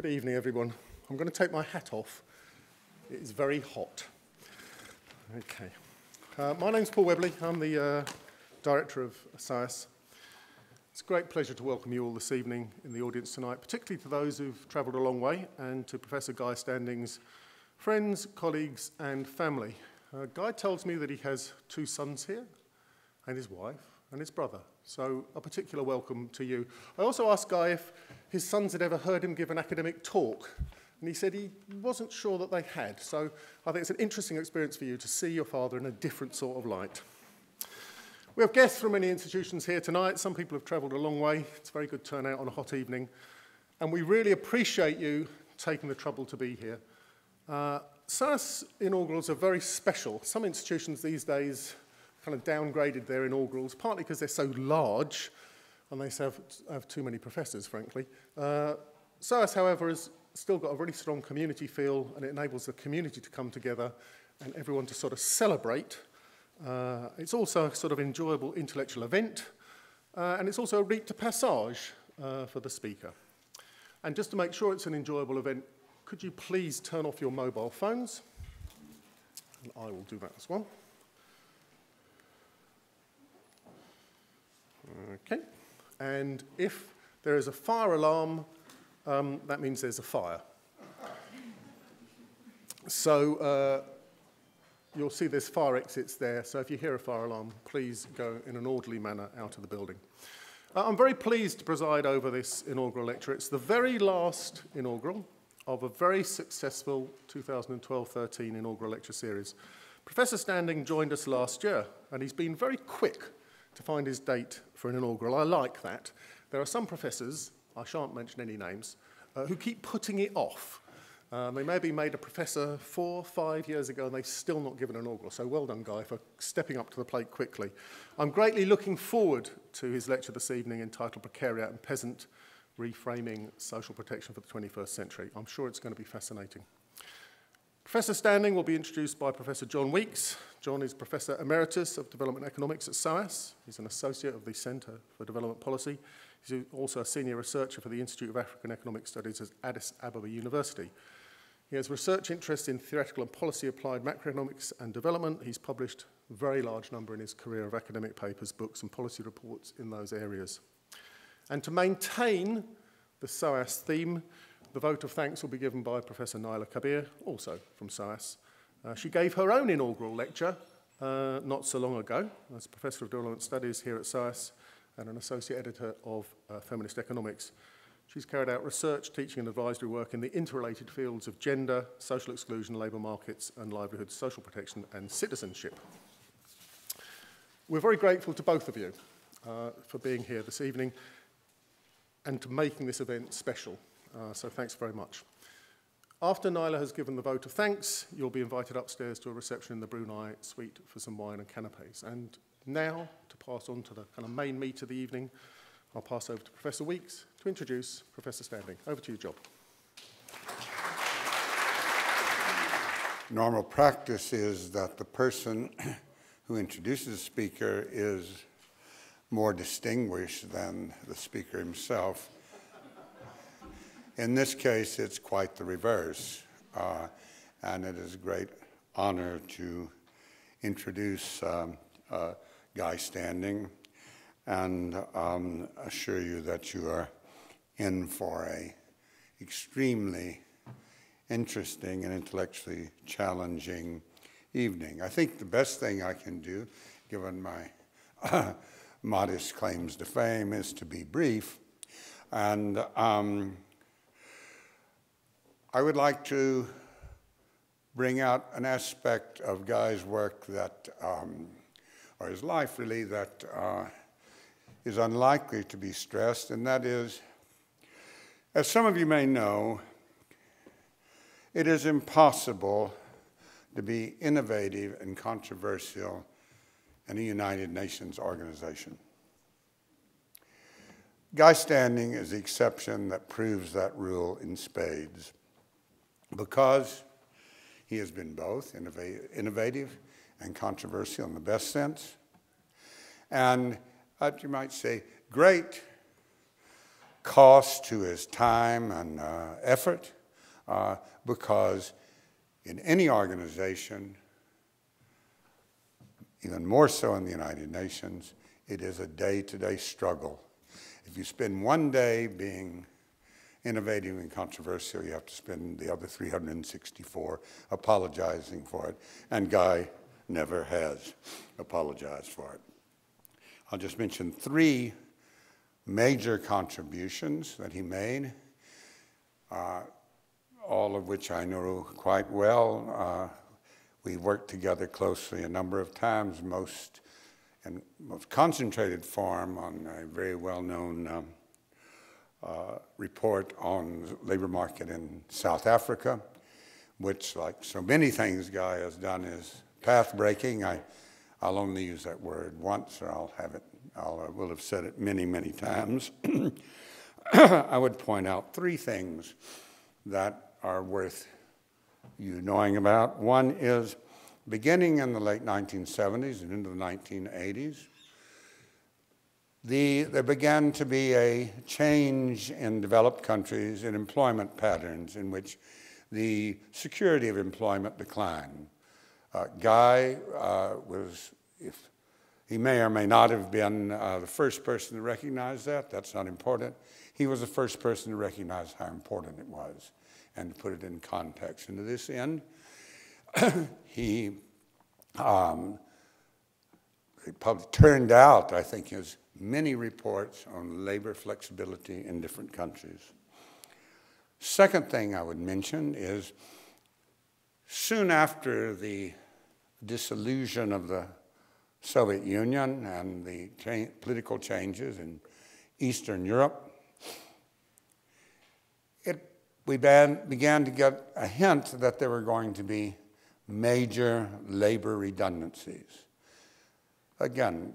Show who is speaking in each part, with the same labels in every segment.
Speaker 1: Good evening, everyone. I'm going to take my hat off. It is very hot. Okay. Uh, my name's Paul Webley. I'm the uh, director of SOAS. It's a great pleasure to welcome you all this evening in the audience tonight, particularly to those who've travelled a long way and to Professor Guy Standing's friends, colleagues, and family. Uh, Guy tells me that he has two sons here and his wife and his brother. So a particular welcome to you. I also asked Guy if his sons had ever heard him give an academic talk. And he said he wasn't sure that they had. So I think it's an interesting experience for you to see your father in a different sort of light. We have guests from many institutions here tonight. Some people have travelled a long way. It's a very good turnout on a hot evening. And we really appreciate you taking the trouble to be here. Uh, SOAS inaugurals are very special. Some institutions these days kind of downgraded their inaugurals, partly because they're so large and they have, have too many professors, frankly. Uh, SOAS, however, has still got a really strong community feel and it enables the community to come together and everyone to sort of celebrate. Uh, it's also a sort of enjoyable intellectual event uh, and it's also a rite de passage uh, for the speaker. And just to make sure it's an enjoyable event, could you please turn off your mobile phones? And I will do that as well. Okay. And if there is a fire alarm, um, that means there's a fire. So uh, you'll see there's fire exits there. So if you hear a fire alarm, please go in an orderly manner out of the building. Uh, I'm very pleased to preside over this inaugural lecture. It's the very last inaugural of a very successful 2012-13 inaugural lecture series. Professor Standing joined us last year, and he's been very quick to find his date for an inaugural. I like that. There are some professors, I shan't mention any names, uh, who keep putting it off. Um, they maybe made a professor four, five years ago and they've still not given an inaugural. So well done, Guy, for stepping up to the plate quickly. I'm greatly looking forward to his lecture this evening entitled Precariat and Peasant, Reframing Social Protection for the 21st Century. I'm sure it's going to be fascinating. Professor Standing will be introduced by Professor John Weeks. John is Professor Emeritus of Development Economics at SOAS. He's an associate of the Centre for Development Policy. He's also a senior researcher for the Institute of African Economic Studies at Addis Ababa University. He has research interests in theoretical and policy applied macroeconomics and development. He's published a very large number in his career of academic papers, books, and policy reports in those areas. And to maintain the SOAS theme, the vote of thanks will be given by Professor Naila Kabir, also from SOAS. Uh, she gave her own inaugural lecture uh, not so long ago as a Professor of Development Studies here at SOAS and an Associate Editor of uh, Feminist Economics. She's carried out research, teaching and advisory work in the interrelated fields of gender, social exclusion, labour markets and livelihoods, social protection and citizenship. We're very grateful to both of you uh, for being here this evening and to making this event special. Uh, so thanks very much. After Naila has given the vote of thanks, you'll be invited upstairs to a reception in the Brunei suite for some wine and canapes. And now, to pass on to the kind of main meat of the evening, I'll pass over to Professor Weeks to introduce Professor Standing. Over to you, John.
Speaker 2: Normal practice is that the person who introduces the speaker is more distinguished than the speaker himself. In this case, it's quite the reverse, uh, and it is a great honor to introduce um, uh, Guy Standing and um, assure you that you are in for a extremely interesting and intellectually challenging evening. I think the best thing I can do, given my uh, modest claims to fame, is to be brief. And um, I would like to bring out an aspect of Guy's work that, um, or his life really, that uh, is unlikely to be stressed, and that is, as some of you may know, it is impossible to be innovative and controversial in a United Nations organization. Guy Standing is the exception that proves that rule in spades because he has been both innovative and controversial in the best sense, and, uh, you might say, great cost to his time and uh, effort uh, because in any organization, even more so in the United Nations, it is a day to day struggle. If you spend one day being innovative and controversial, you have to spend the other 364 apologizing for it. And Guy never has apologized for it. I'll just mention three major contributions that he made, uh, all of which I know quite well. Uh, we worked together closely a number of times, most in most concentrated form on a very well-known um, uh, report on labor market in South Africa, which, like so many things Guy has done, is path-breaking. I, I'll only use that word once, or I'll have it. I'll, I will have said it many, many times. I would point out three things that are worth you knowing about. One is beginning in the late 1970s and into the 1980s, the, there began to be a change in developed countries in employment patterns in which the security of employment declined. Uh, Guy uh, was, if he may or may not have been uh, the first person to recognize that, that's not important. He was the first person to recognize how important it was and to put it in context. And to this end, he um, turned out, I think, his many reports on labor flexibility in different countries. Second thing I would mention is soon after the dissolution of the Soviet Union and the cha political changes in Eastern Europe, it, we began, began to get a hint that there were going to be major labor redundancies. Again,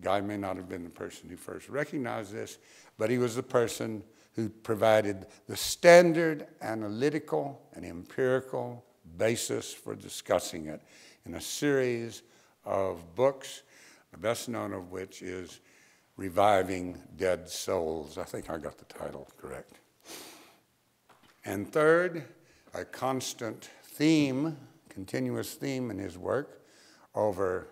Speaker 2: Guy may not have been the person who first recognized this, but he was the person who provided the standard analytical and empirical basis for discussing it in a series of books, the best known of which is Reviving Dead Souls. I think I got the title correct. And third, a constant theme continuous theme in his work over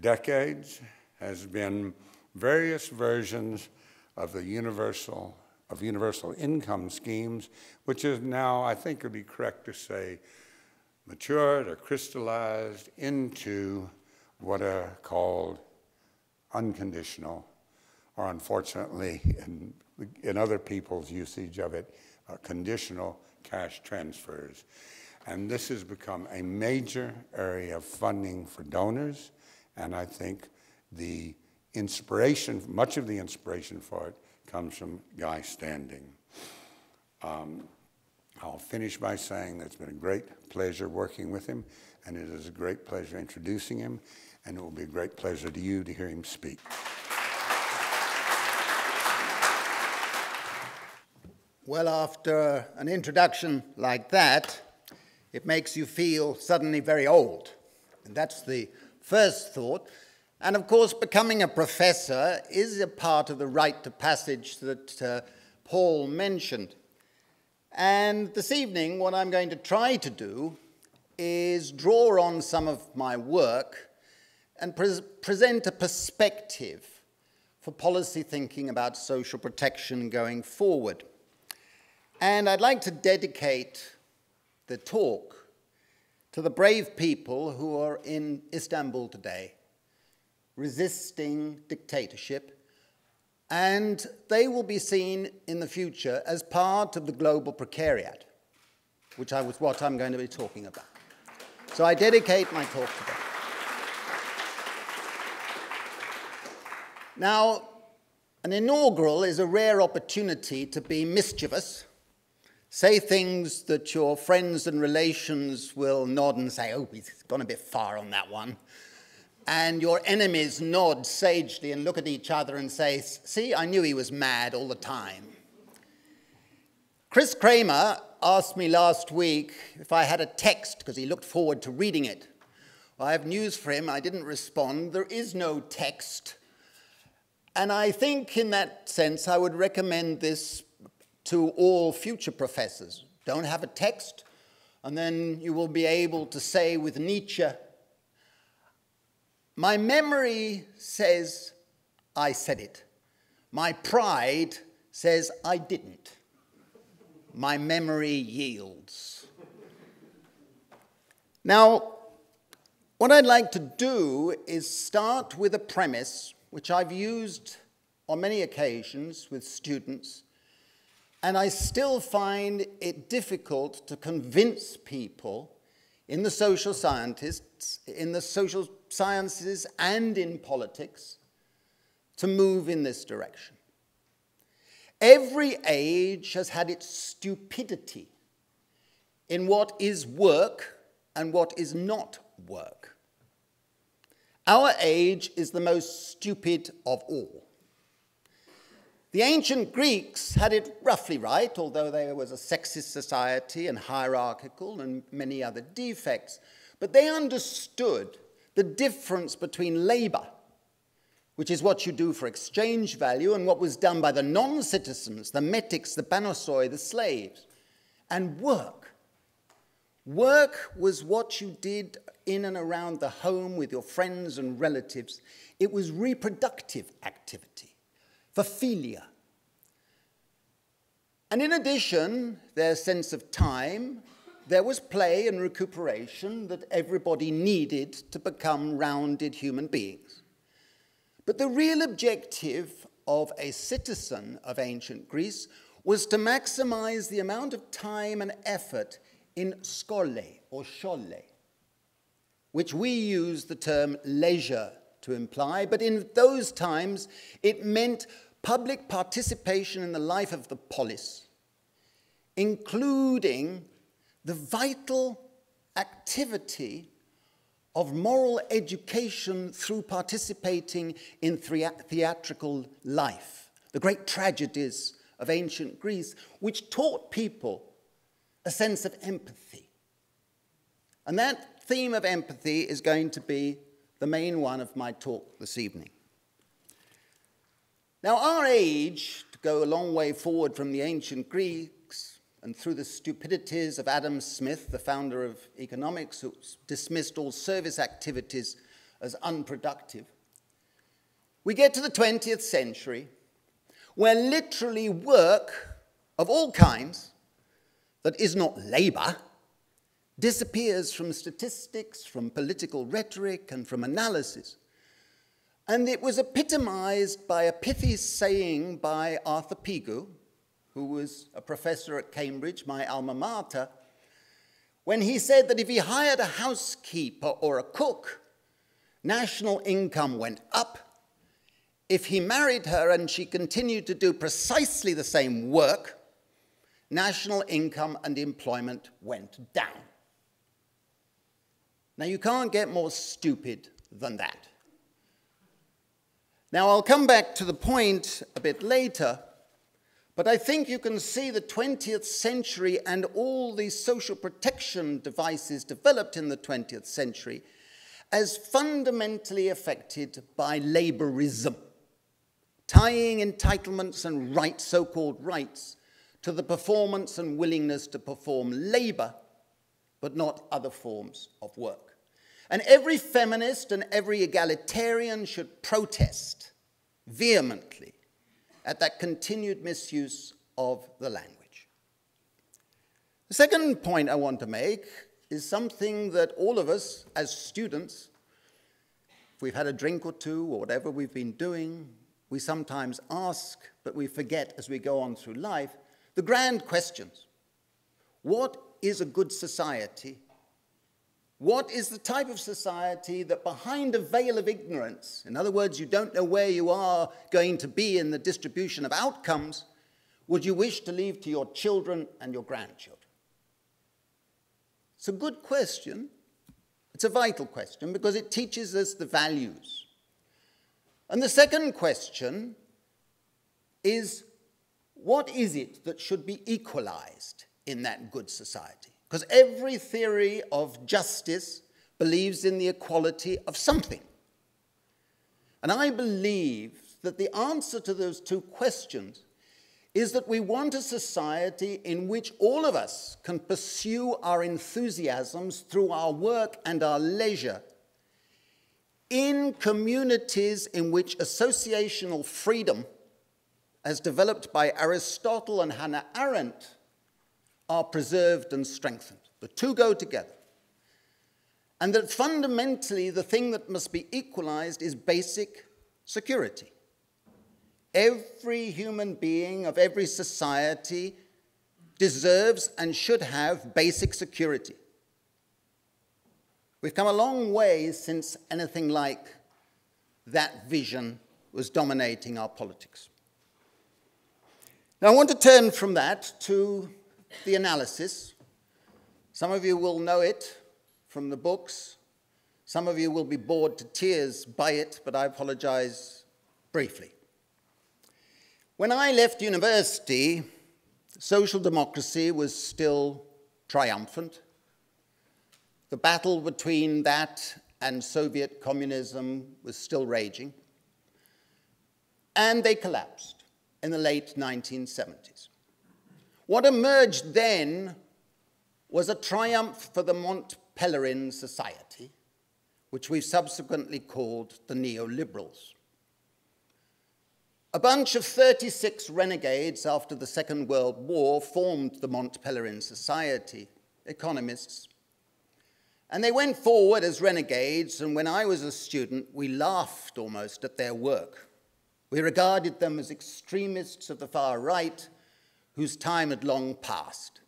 Speaker 2: decades has been various versions of the universal of universal income schemes, which is now, I think it would be correct to say, matured or crystallized into what are called unconditional, or unfortunately, in, in other people's usage of it, uh, conditional cash transfers. And this has become a major area of funding for donors. And I think the inspiration, much of the inspiration for it, comes from Guy Standing. Um, I'll finish by saying that it's been a great pleasure working with him, and it is a great pleasure introducing him, and it will be a great pleasure to you to hear him speak.
Speaker 3: Well, after an introduction like that, it makes you feel suddenly very old. And that's the first thought. And of course, becoming a professor is a part of the rite of passage that uh, Paul mentioned. And this evening, what I'm going to try to do is draw on some of my work and pre present a perspective for policy thinking about social protection going forward. And I'd like to dedicate the talk to the brave people who are in Istanbul today, resisting dictatorship, and they will be seen in the future as part of the global precariat, which I was what I'm going to be talking about. So I dedicate my talk to them. Now, an inaugural is a rare opportunity to be mischievous Say things that your friends and relations will nod and say, oh, he's gone a bit far on that one. And your enemies nod sagely and look at each other and say, see, I knew he was mad all the time. Chris Cramer asked me last week if I had a text because he looked forward to reading it. Well, I have news for him. I didn't respond. There is no text. And I think, in that sense, I would recommend this to all future professors. Don't have a text, and then you will be able to say with Nietzsche, My memory says I said it. My pride says I didn't. My memory yields. Now, what I'd like to do is start with a premise which I've used on many occasions with students, and I still find it difficult to convince people in the social scientists, in the social sciences and in politics to move in this direction. Every age has had its stupidity in what is work and what is not work. Our age is the most stupid of all. The ancient Greeks had it roughly right, although there was a sexist society and hierarchical and many other defects. But they understood the difference between labor, which is what you do for exchange value, and what was done by the non citizens, the metics, the banausoi, the slaves, and work. Work was what you did in and around the home with your friends and relatives. It was reproductive activity, for philia. And in addition, their sense of time, there was play and recuperation that everybody needed to become rounded human beings. But the real objective of a citizen of ancient Greece was to maximize the amount of time and effort in skole or scholle, which we use the term leisure to imply, but in those times it meant public participation in the life of the polis, including the vital activity of moral education through participating in theatrical life, the great tragedies of ancient Greece, which taught people a sense of empathy. And that theme of empathy is going to be the main one of my talk this evening. Now, our age, to go a long way forward from the ancient Greeks and through the stupidities of Adam Smith, the founder of economics, who dismissed all service activities as unproductive, we get to the 20th century where literally work of all kinds that is not labor disappears from statistics, from political rhetoric, and from analysis. And it was epitomized by a pithy saying by Arthur Pigou, who was a professor at Cambridge, my alma mater, when he said that if he hired a housekeeper or a cook, national income went up. If he married her and she continued to do precisely the same work, national income and employment went down. Now, you can't get more stupid than that. Now, I'll come back to the point a bit later, but I think you can see the 20th century and all these social protection devices developed in the 20th century as fundamentally affected by laborism, tying entitlements and rights, so called rights, to the performance and willingness to perform labor, but not other forms of work. And every feminist and every egalitarian should protest vehemently at that continued misuse of the language. The second point I want to make is something that all of us as students, if we've had a drink or two or whatever we've been doing, we sometimes ask, but we forget as we go on through life, the grand questions. What is a good society? What is the type of society that behind a veil of ignorance, in other words, you don't know where you are going to be in the distribution of outcomes, would you wish to leave to your children and your grandchildren? It's a good question. It's a vital question because it teaches us the values. And the second question is what is it that should be equalized in that good society? Because every theory of justice believes in the equality of something. And I believe that the answer to those two questions is that we want a society in which all of us can pursue our enthusiasms through our work and our leisure in communities in which associational freedom, as developed by Aristotle and Hannah Arendt, are preserved and strengthened. The two go together. And that fundamentally the thing that must be equalized is basic security. Every human being of every society deserves and should have basic security. We've come a long way since anything like that vision was dominating our politics. Now, I want to turn from that to the analysis. Some of you will know it from the books. Some of you will be bored to tears by it, but I apologize briefly. When I left university, social democracy was still triumphant. The battle between that and Soviet communism was still raging. And they collapsed in the late 1970s. What emerged then was a triumph for the Mont Pelerin Society, which we've subsequently called the neoliberals. A bunch of 36 renegades after the Second World War formed the Mont Pelerin Society, economists. And they went forward as renegades, and when I was a student, we laughed almost at their work. We regarded them as extremists of the far right whose time had long passed.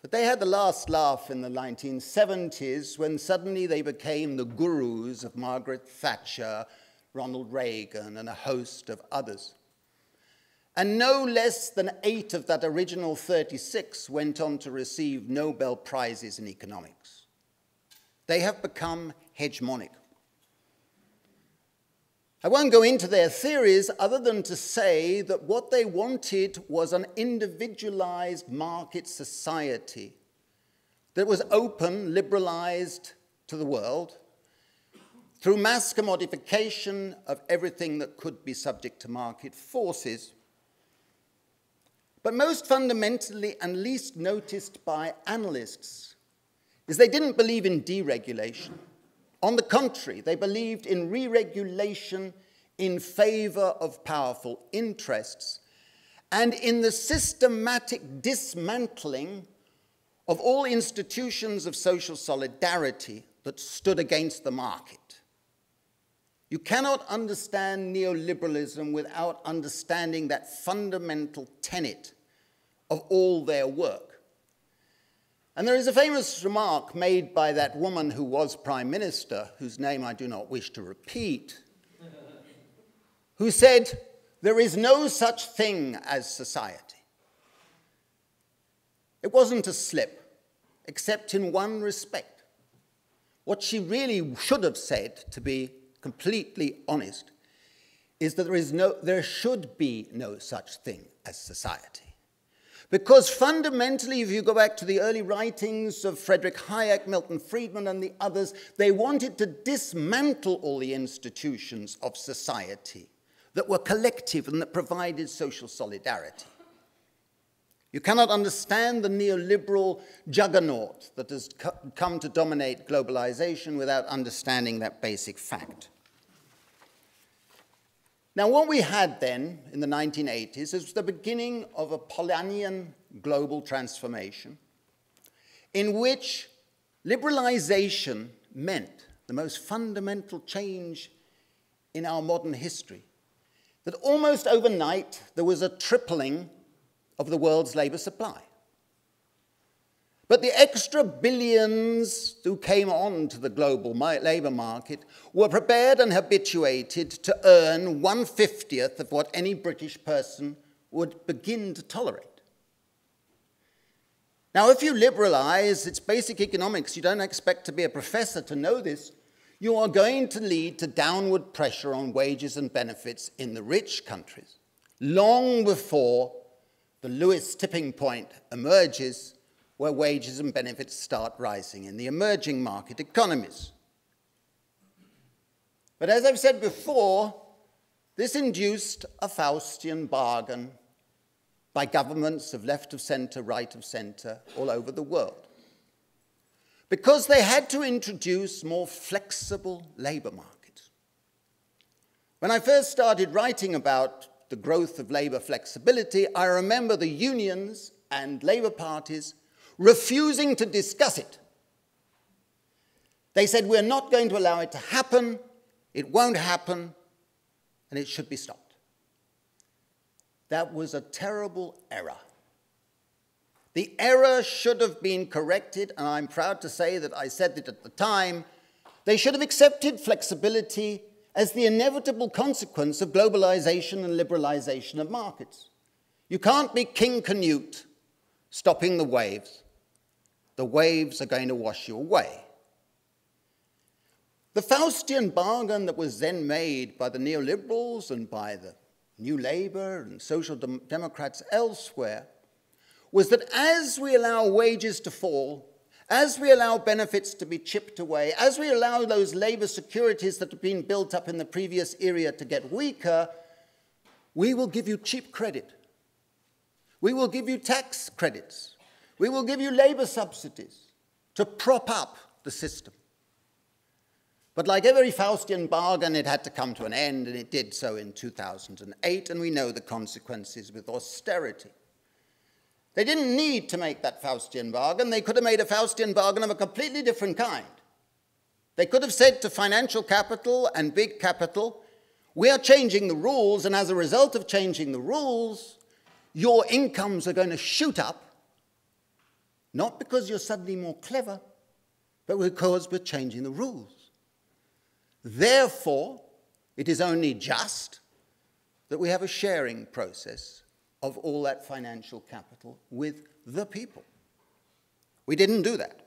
Speaker 3: But they had the last laugh in the 1970s when suddenly they became the gurus of Margaret Thatcher, Ronald Reagan, and a host of others. And no less than eight of that original 36 went on to receive Nobel Prizes in economics. They have become hegemonic. I won't go into their theories other than to say that what they wanted was an individualized market society that was open, liberalized to the world through mass commodification of everything that could be subject to market forces. But most fundamentally and least noticed by analysts is they didn't believe in deregulation. On the contrary, they believed in re regulation in favor of powerful interests and in the systematic dismantling of all institutions of social solidarity that stood against the market. You cannot understand neoliberalism without understanding that fundamental tenet of all their work. And there is a famous remark made by that woman who was prime minister, whose name I do not wish to repeat, who said, There is no such thing as society. It wasn't a slip, except in one respect. What she really should have said, to be completely honest, is that there, is no, there should be no such thing as society. Because fundamentally, if you go back to the early writings of Frederick Hayek, Milton Friedman, and the others, they wanted to dismantle all the institutions of society that were collective and that provided social solidarity. You cannot understand the neoliberal juggernaut that has come to dominate globalization without understanding that basic fact. Now, what we had then in the 1980s is the beginning of a Polanyian global transformation in which liberalization meant the most fundamental change in our modern history. That almost overnight there was a tripling of the world's labor supply. But the extra billions who came on to the global labor market were prepared and habituated to earn one fiftieth of what any British person would begin to tolerate. Now, if you liberalize, it's basic economics. You don't expect to be a professor to know this. You are going to lead to downward pressure on wages and benefits in the rich countries long before the Lewis tipping point emerges where wages and benefits start rising in the emerging market economies. But as I've said before, This induced a Faustian bargain by governments of left of center, right of center, all over the world. Because they had to introduce more flexible labor markets. When I first started writing about the growth of labor flexibility, I remember the unions and labor parties refusing to discuss it. They said, We're not going to allow it to happen, it won't happen, and it should be stopped. That was a terrible error. The error should have been corrected, and I'm proud to say that I said it at the time. They should have accepted flexibility as the inevitable consequence of globalization and liberalization of markets. You can't be King Canute stopping the waves. The waves are going to wash you away. The Faustian bargain that was then made by the neoliberals and by the New Labour and Social Dem Democrats elsewhere was that as we allow wages to fall, as we allow benefits to be chipped away, as we allow those labour securities that have been built up in the previous era to get weaker, we will give you cheap credit. We will give you tax credits. We will give you labour subsidies to prop up the system. But like every Faustian bargain, it had to come to an end, and it did so in 2008, and we know the consequences with austerity. They didn't need to make that Faustian bargain. They could have made a Faustian bargain of a completely different kind. They could have said to financial capital and big capital, we are changing the rules, and as a result of changing the rules, your incomes are going to shoot up, not because you're suddenly more clever, but because we're changing the rules. Therefore, it is only just that we have a sharing process of all that financial capital with the people. We didn't do that.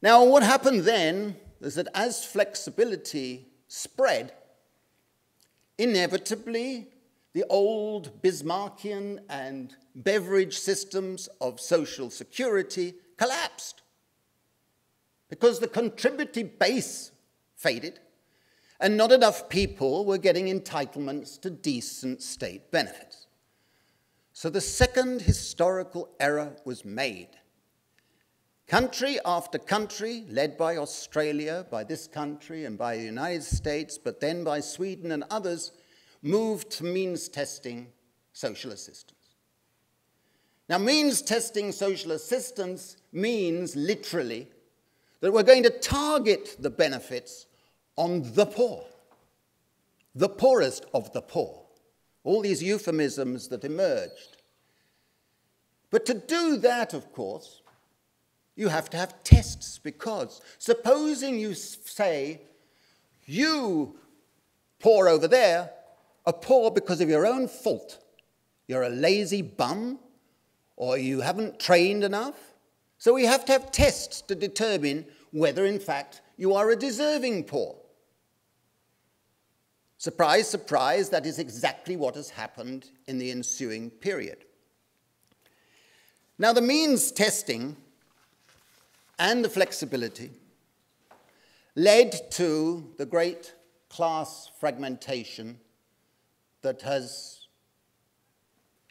Speaker 3: Now, what happened then is that as flexibility spread, inevitably the old Bismarckian and Beveridge systems of social security collapsed because the contributive base faded and not enough people were getting entitlements to decent state benefits. So the second historical error was made. Country after country, led by Australia, by this country, and by the United States, but then by Sweden and others, moved to means testing social assistance. Now, means testing social assistance means literally that we're going to target the benefits on the poor, the poorest of the poor. All these euphemisms that emerged. But to do that, of course, you have to have tests because supposing you say, you poor over there are poor because of your own fault. You're a lazy bum or you haven't trained enough so we have to have tests to determine whether, in fact, you are a deserving poor. Surprise, surprise, that is exactly what has happened in the ensuing period. Now, the means testing and the flexibility led to the great class fragmentation that has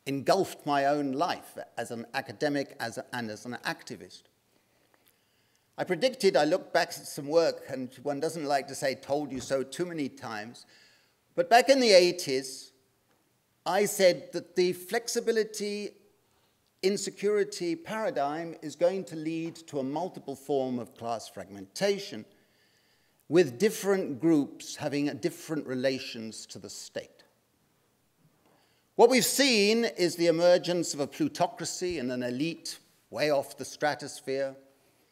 Speaker 3: engulfed my own life as an academic as a, and as an activist. I predicted, I looked back at some work, and one doesn't like to say told you so too many times, but back in the 80s, I said that the flexibility insecurity paradigm is going to lead to a multiple form of class fragmentation with different groups having different relations to the state. What we've seen is the emergence of a plutocracy and an elite way off the stratosphere,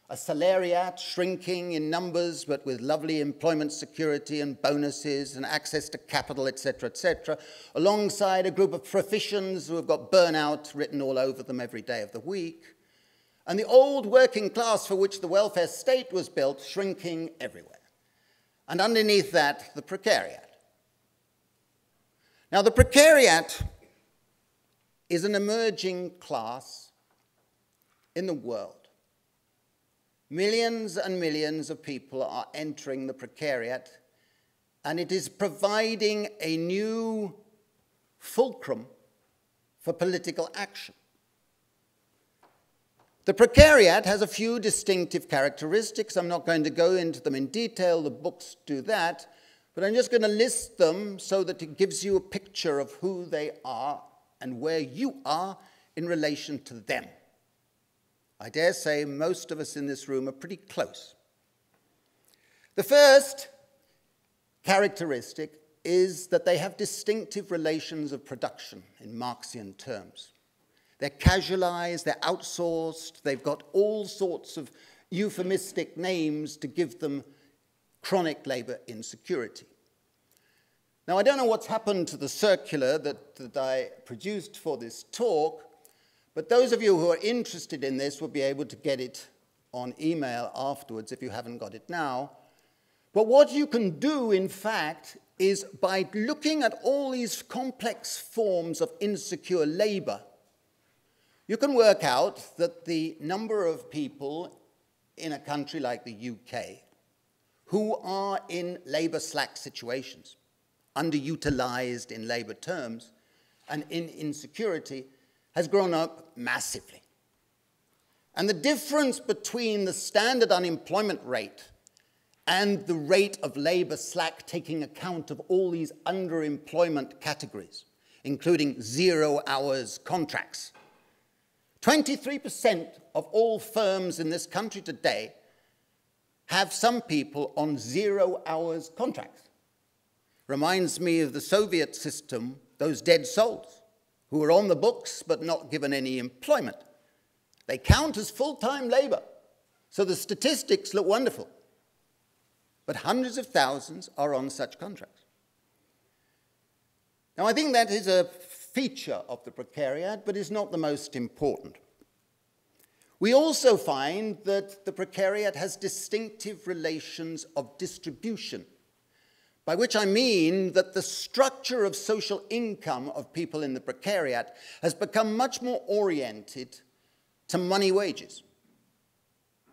Speaker 3: a salariat shrinking in numbers but with lovely employment security and bonuses and access to capital, etc., etc., alongside a group of professions who have got burnout written all over them every day of the week, and the old working class for which the welfare state was built shrinking everywhere. And underneath that, the precariat. Now, the precariat is an emerging class in the world. Millions and millions of people are entering the precariat and it is providing a new fulcrum for political action. The precariat has a few distinctive characteristics. I'm not going to go into them in detail, the books do that, but I'm just going to list them so that it gives you a picture of who they are and where you are in relation to them. I dare say most of us in this room are pretty close. The first characteristic is that they have distinctive relations of production in Marxian terms. They're casualized, they're outsourced, they've got all sorts of euphemistic names to give them chronic labor insecurity. Now, I don't know what's happened to the circular that, that I produced for this talk, but those of you who are interested in this will be able to get it on email afterwards if you haven't got it now. But what you can do, in fact, is by looking at all these complex forms of insecure labor, you can work out that the number of people in a country like the UK who are in labor slack situations, underutilized in labor terms, and in insecurity has grown up massively. And the difference between the standard unemployment rate and the rate of labor slack taking account of all these underemployment categories, including zero hours contracts. 23% of all firms in this country today have some people on zero hours contracts. Reminds me of the Soviet system, those dead souls who were on the books but not given any employment. They count as full time labor, so the statistics look wonderful but hundreds of thousands are on such contracts. Now, I think that is a feature of the precariat, but is not the most important. We also find that the precariat has distinctive relations of distribution, by which I mean that the structure of social income of people in the precariat has become much more oriented to money wages.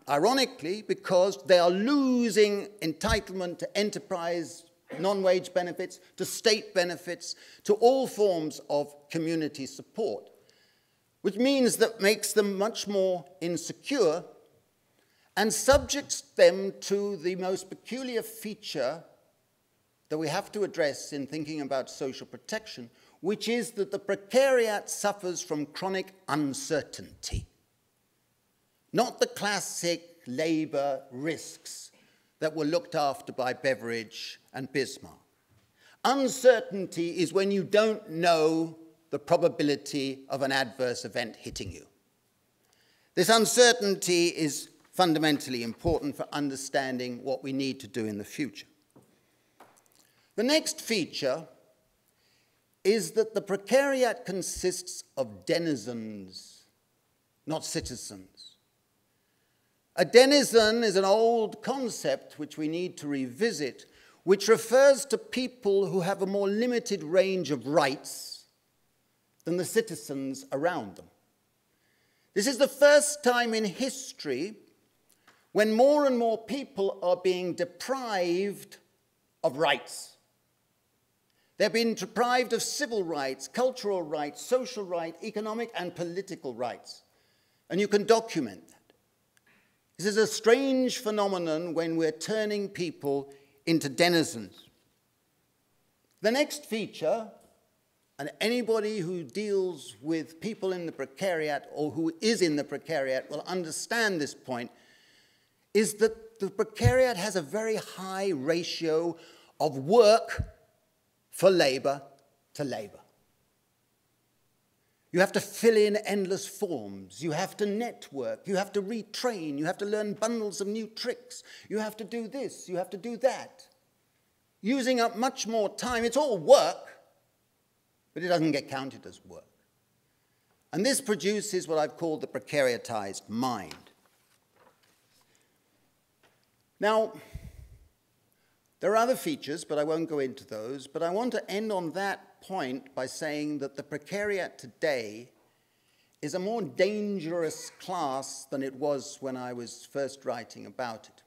Speaker 3: Ironically, because they are losing entitlement to enterprise non wage benefits, to state benefits, to all forms of community support, which means that makes them much more insecure and subjects them to the most peculiar feature that we have to address in thinking about social protection, which is that the precariat suffers from chronic uncertainty not the classic labor risks that were looked after by Beveridge and Bismarck. Uncertainty is when you don't know the probability of an adverse event hitting you. This uncertainty is fundamentally important for understanding what we need to do in the future. The next feature is that the precariat consists of denizens, not citizens. A denizen is an old concept which we need to revisit, which refers to people who have a more limited range of rights than the citizens around them. This is the first time in history when more and more people are being deprived of rights. They've been deprived of civil rights, cultural rights, social rights, economic and political rights. And you can document that. This is a strange phenomenon when we're turning people into denizens. The next feature, and anybody who deals with people in the precariat or who is in the precariat will understand this point, is that the precariat has a very high ratio of work for labor to labor. You have to fill in endless forms. You have to network. You have to retrain. You have to learn bundles of new tricks. You have to do this. You have to do that. Using up much more time. It's all work, but it doesn't get counted as work. And this produces what I've called the precariatized mind. Now, there are other features, but I won't go into those. But I want to end on that point by saying that the precariat today is a more dangerous class than it was when I was first writing about it.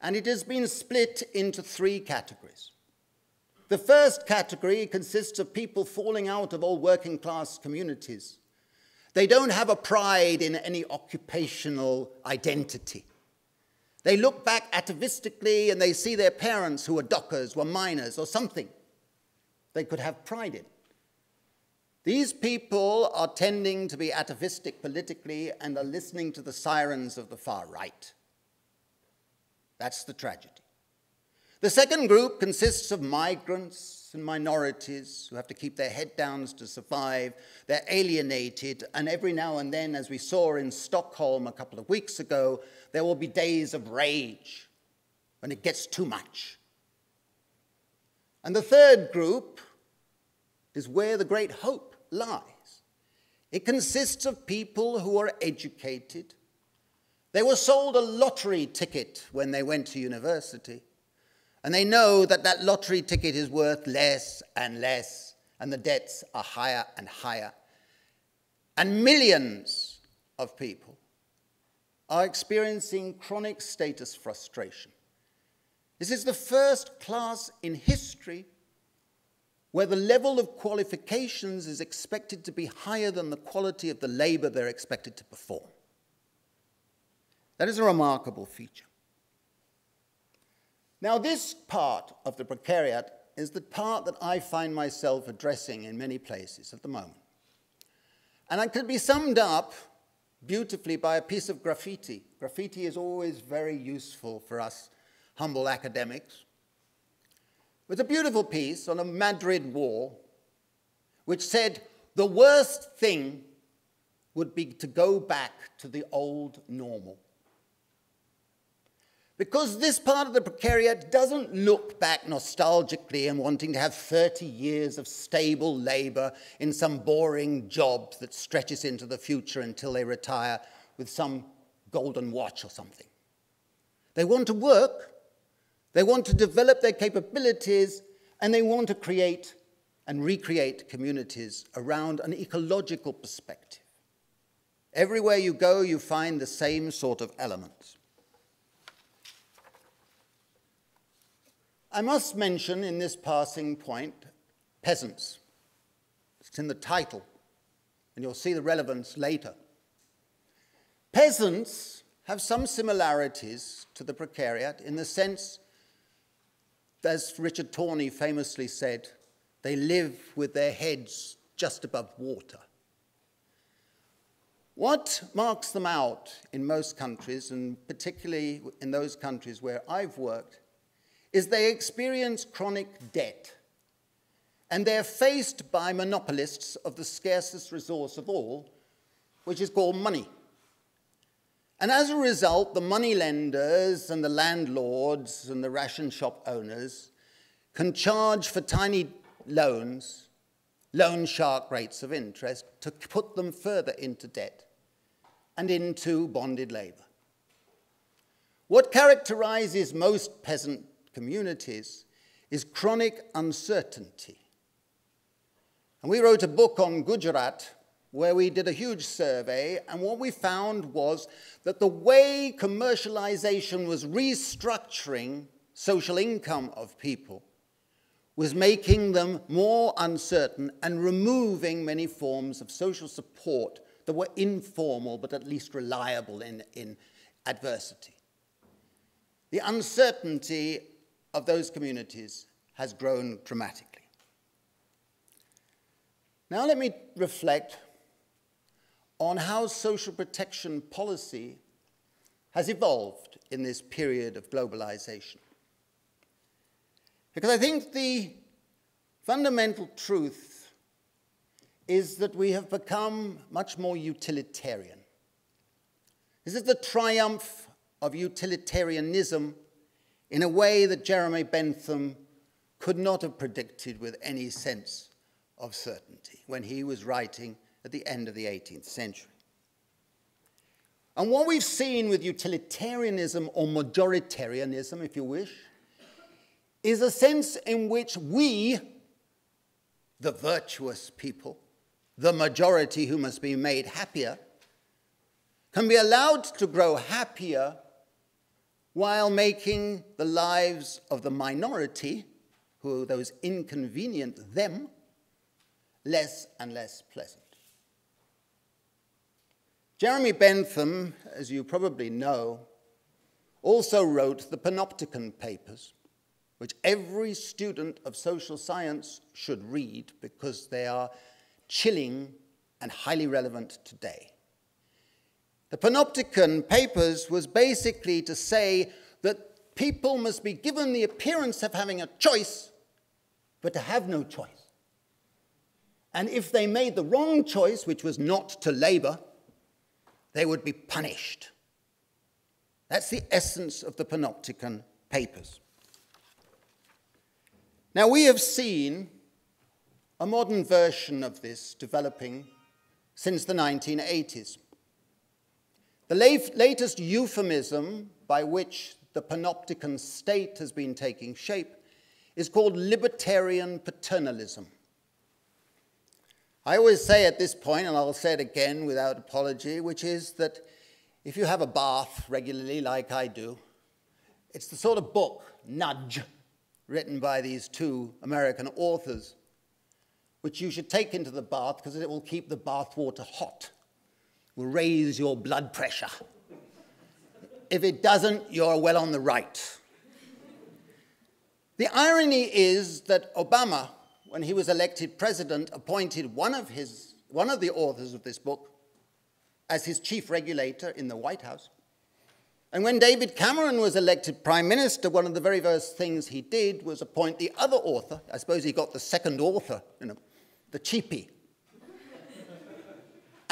Speaker 3: And it has been split into three categories. The first category consists of people falling out of old working class communities. They don't have a pride in any occupational identity. They look back atavistically and they see their parents who were dockers, were miners, or something they could have pride in. These people are tending to be atavistic politically and are listening to the sirens of the far right. That's the tragedy. The second group consists of migrants and minorities who have to keep their head down to survive. They're alienated, and every now and then, as we saw in Stockholm a couple of weeks ago, there will be days of rage when it gets too much. And the third group is where the great hope lies. It consists of people who are educated. They were sold a lottery ticket when they went to university. And they know that that lottery ticket is worth less and less, and the debts are higher and higher. And millions of people are experiencing chronic status frustration. This is the first class in history where the level of qualifications is expected to be higher than the quality of the labor they're expected to perform. That is a remarkable feature. Now, this part of the precariat is the part that I find myself addressing in many places at the moment. And it could be summed up beautifully by a piece of graffiti. Graffiti is always very useful for us humble academics. It's a beautiful piece on a Madrid wall which said, The worst thing would be to go back to the old normal. Because this part of the precariat doesn't look back nostalgically and wanting to have 30 years of stable labor in some boring job that stretches into the future until they retire with some golden watch or something. They want to work, they want to develop their capabilities, and they want to create and recreate communities around an ecological perspective. Everywhere you go, you find the same sort of elements. I must mention in this passing point peasants. It's in the title, and you'll see the relevance later. Peasants have some similarities to the precariat in the sense, as Richard Tawney famously said, they live with their heads just above water. What marks them out in most countries, and particularly in those countries where I've worked, is they experience chronic debt. And they're faced by monopolists of the scarcest resource of all, which is called money. And as a result, the money lenders and the landlords and the ration shop owners can charge for tiny loans loan shark rates of interest to put them further into debt and into bonded labor. What characterizes most peasant communities is chronic uncertainty. And we wrote a book on Gujarat where we did a huge survey, and what we found was that the way commercialization was restructuring social income of people was making them more uncertain and removing many forms of social support that were informal but at least reliable in, in adversity. The uncertainty of those communities has grown dramatically. Now, let me reflect on how social protection policy has evolved in this period of globalization. Because I think the fundamental truth is that we have become much more utilitarian. This is the triumph of utilitarianism in a way that Jeremy Bentham could not have predicted with any sense of certainty when he was writing at the end of the 18th century. And what we've seen with utilitarianism or majoritarianism, if you wish, is a sense in which we, the virtuous people, the majority who must be made happier, can be allowed to grow happier while making the lives of the minority who are those inconvenient them less and less pleasant. Jeremy Bentham, as you probably know, also wrote the Panopticon Papers, which every student of social science should read because they are chilling and highly relevant today. The Panopticon Papers was basically to say that people must be given the appearance of having a choice, but to have no choice. And if they made the wrong choice, which was not to labor, they would be punished. That's the essence of the Panopticon Papers. Now, we have seen a modern version of this developing since the 1980s. The latest euphemism by which the panopticon state has been taking shape is called libertarian paternalism. I always say at this point, and I'll say it again without apology, which is that if you have a bath regularly, like I do, it's the sort of book, Nudge, written by these two American authors, which you should take into the bath because it will keep the bath water hot, will raise your blood pressure. If it doesn't, you're well on the right. The irony is that Obama when he was elected president, appointed one of, his, one of the authors of this book as his chief regulator in the White House. And when David Cameron was elected prime minister, one of the very first things he did was appoint the other author. I suppose he got the second author, you know, the cheapie.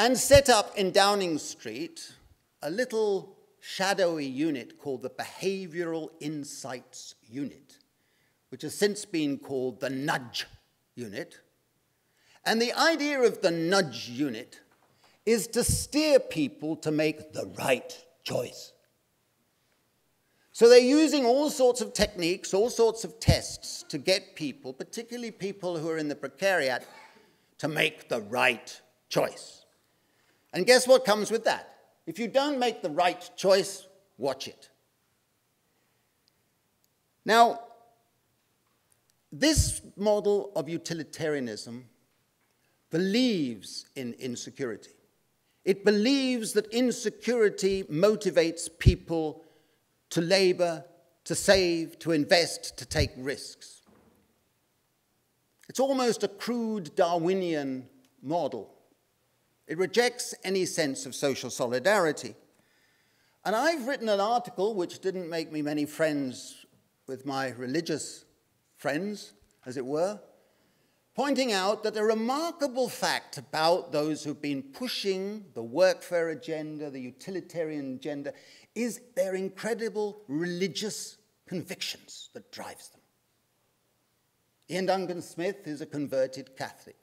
Speaker 3: And set up in Downing Street a little shadowy unit called the Behavioral Insights Unit, which has since been called the Nudge unit. And the idea of the nudge unit is to steer people to make the right choice. So they're using all sorts of techniques, all sorts of tests to get people, particularly people who are in the precariat, to make the right choice. And guess what comes with that? If you don't make the right choice, watch it. Now, this model of utilitarianism believes in insecurity. It believes that insecurity motivates people to labor, to save, to invest, to take risks. It's almost a crude Darwinian model. It rejects any sense of social solidarity. And I've written an article which didn't make me many friends with my religious friends, as it were, pointing out that a remarkable fact about those who've been pushing the workfare agenda, the utilitarian agenda, is their incredible religious convictions that drives them. Iain Duncan Smith is a converted Catholic.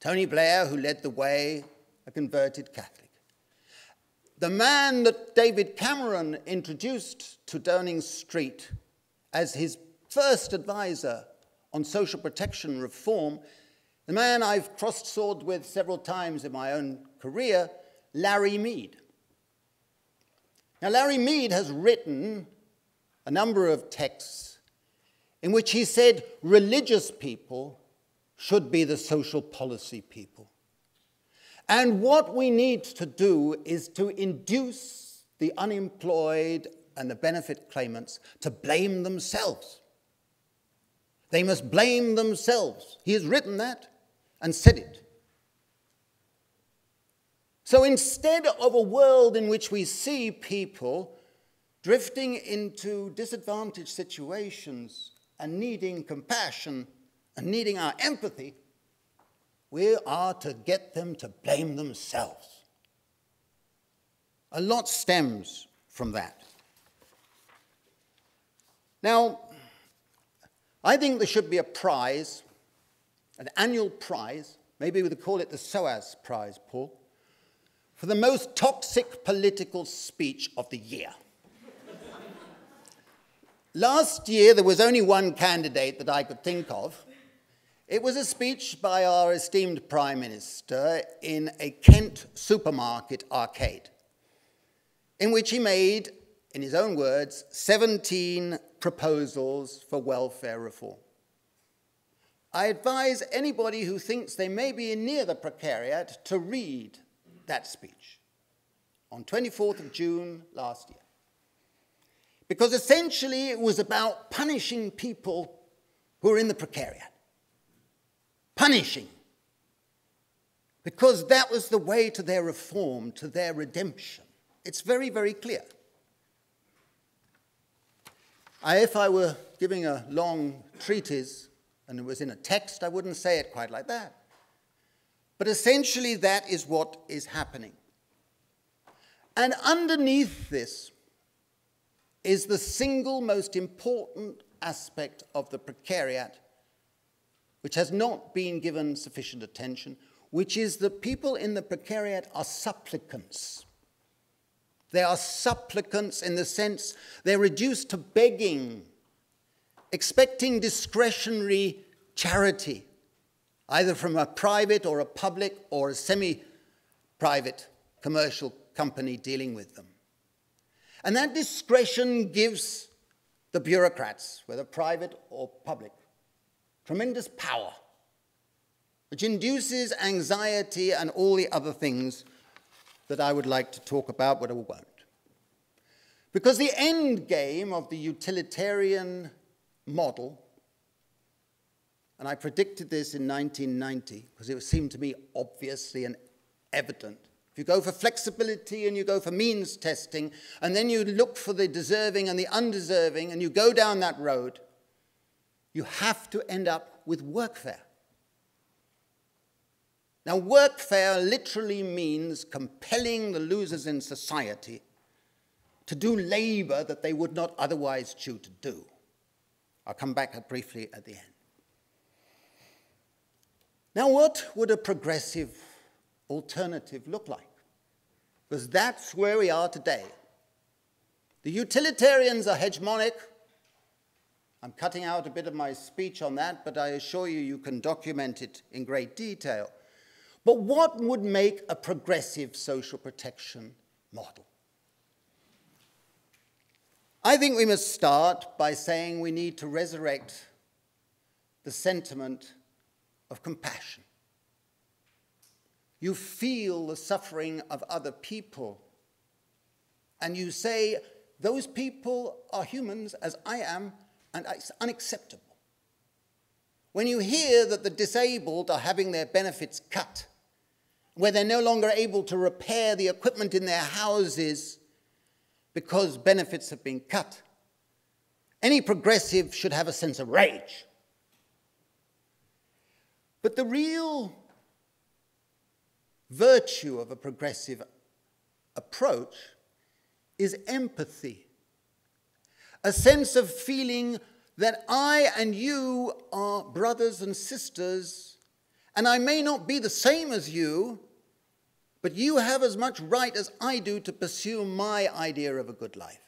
Speaker 3: Tony Blair, who led the way, a converted Catholic. The man that David Cameron introduced to Downing Street as his first advisor on social protection reform, the man I've crossed swords with several times in my own career, Larry Mead. Now, Larry Mead has written a number of texts in which he said religious people should be the social policy people. And what we need to do is to induce the unemployed and the benefit claimants to blame themselves they must blame themselves. He has written that and said it. So instead of a world in which we see people drifting into disadvantaged situations and needing compassion and needing our empathy, we are to get them to blame themselves. A lot stems from that. Now, I think there should be a prize, an annual prize, maybe we would call it the SOAS Prize, Paul, for the most toxic political speech of the year. Last year, there was only one candidate that I could think of. It was a speech by our esteemed Prime Minister in a Kent supermarket arcade, in which he made, in his own words, 17 proposals for welfare reform. I advise anybody who thinks they may be near the precariat to read that speech on 24th of June last year. Because essentially it was about punishing people who are in the precariat. Punishing. Because that was the way to their reform, to their redemption. It's very, very clear. I, if I were giving a long treatise and it was in a text, I wouldn't say it quite like that. But essentially, that is what is happening. And underneath this is the single most important aspect of the precariat, which has not been given sufficient attention, which is that people in the precariat are supplicants. They are supplicants in the sense they're reduced to begging, expecting discretionary charity, either from a private or a public or a semi private commercial company dealing with them. And that discretion gives the bureaucrats, whether private or public, tremendous power, which induces anxiety and all the other things that I would like to talk about, but I won't. Because the end game of the utilitarian model, and I predicted this in 1990 because it seemed to me obviously and evident. If you go for flexibility and you go for means testing, and then you look for the deserving and the undeserving, and you go down that road, you have to end up with workfare. Now, workfare literally means compelling the losers in society to do labor that they would not otherwise choose to do. I'll come back briefly at the end. Now, what would a progressive alternative look like? Because that's where we are today. The utilitarians are hegemonic. I'm cutting out a bit of my speech on that, but I assure you, you can document it in great detail. But what would make a progressive social protection model? I think we must start by saying we need to resurrect the sentiment of compassion. You feel the suffering of other people, and you say, Those people are humans as I am, and it's unacceptable. When you hear that the disabled are having their benefits cut, where they're no longer able to repair the equipment in their houses because benefits have been cut, any progressive should have a sense of rage. But the real virtue of a progressive approach is empathy, a sense of feeling that I and you are brothers and sisters, and I may not be the same as you, but you have as much right as I do to pursue my idea of a good life.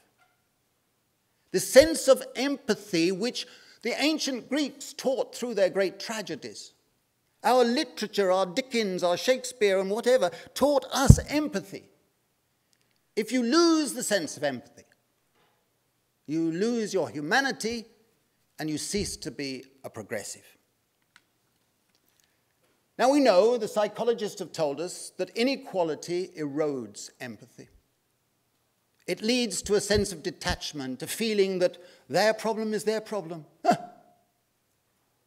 Speaker 3: The sense of empathy which the ancient Greeks taught through their great tragedies. Our literature, our Dickens, our Shakespeare, and whatever taught us empathy. If you lose the sense of empathy, you lose your humanity and you cease to be a progressive. Now we know, the psychologists have told us, that inequality erodes empathy. It leads to a sense of detachment, a feeling that their problem is their problem.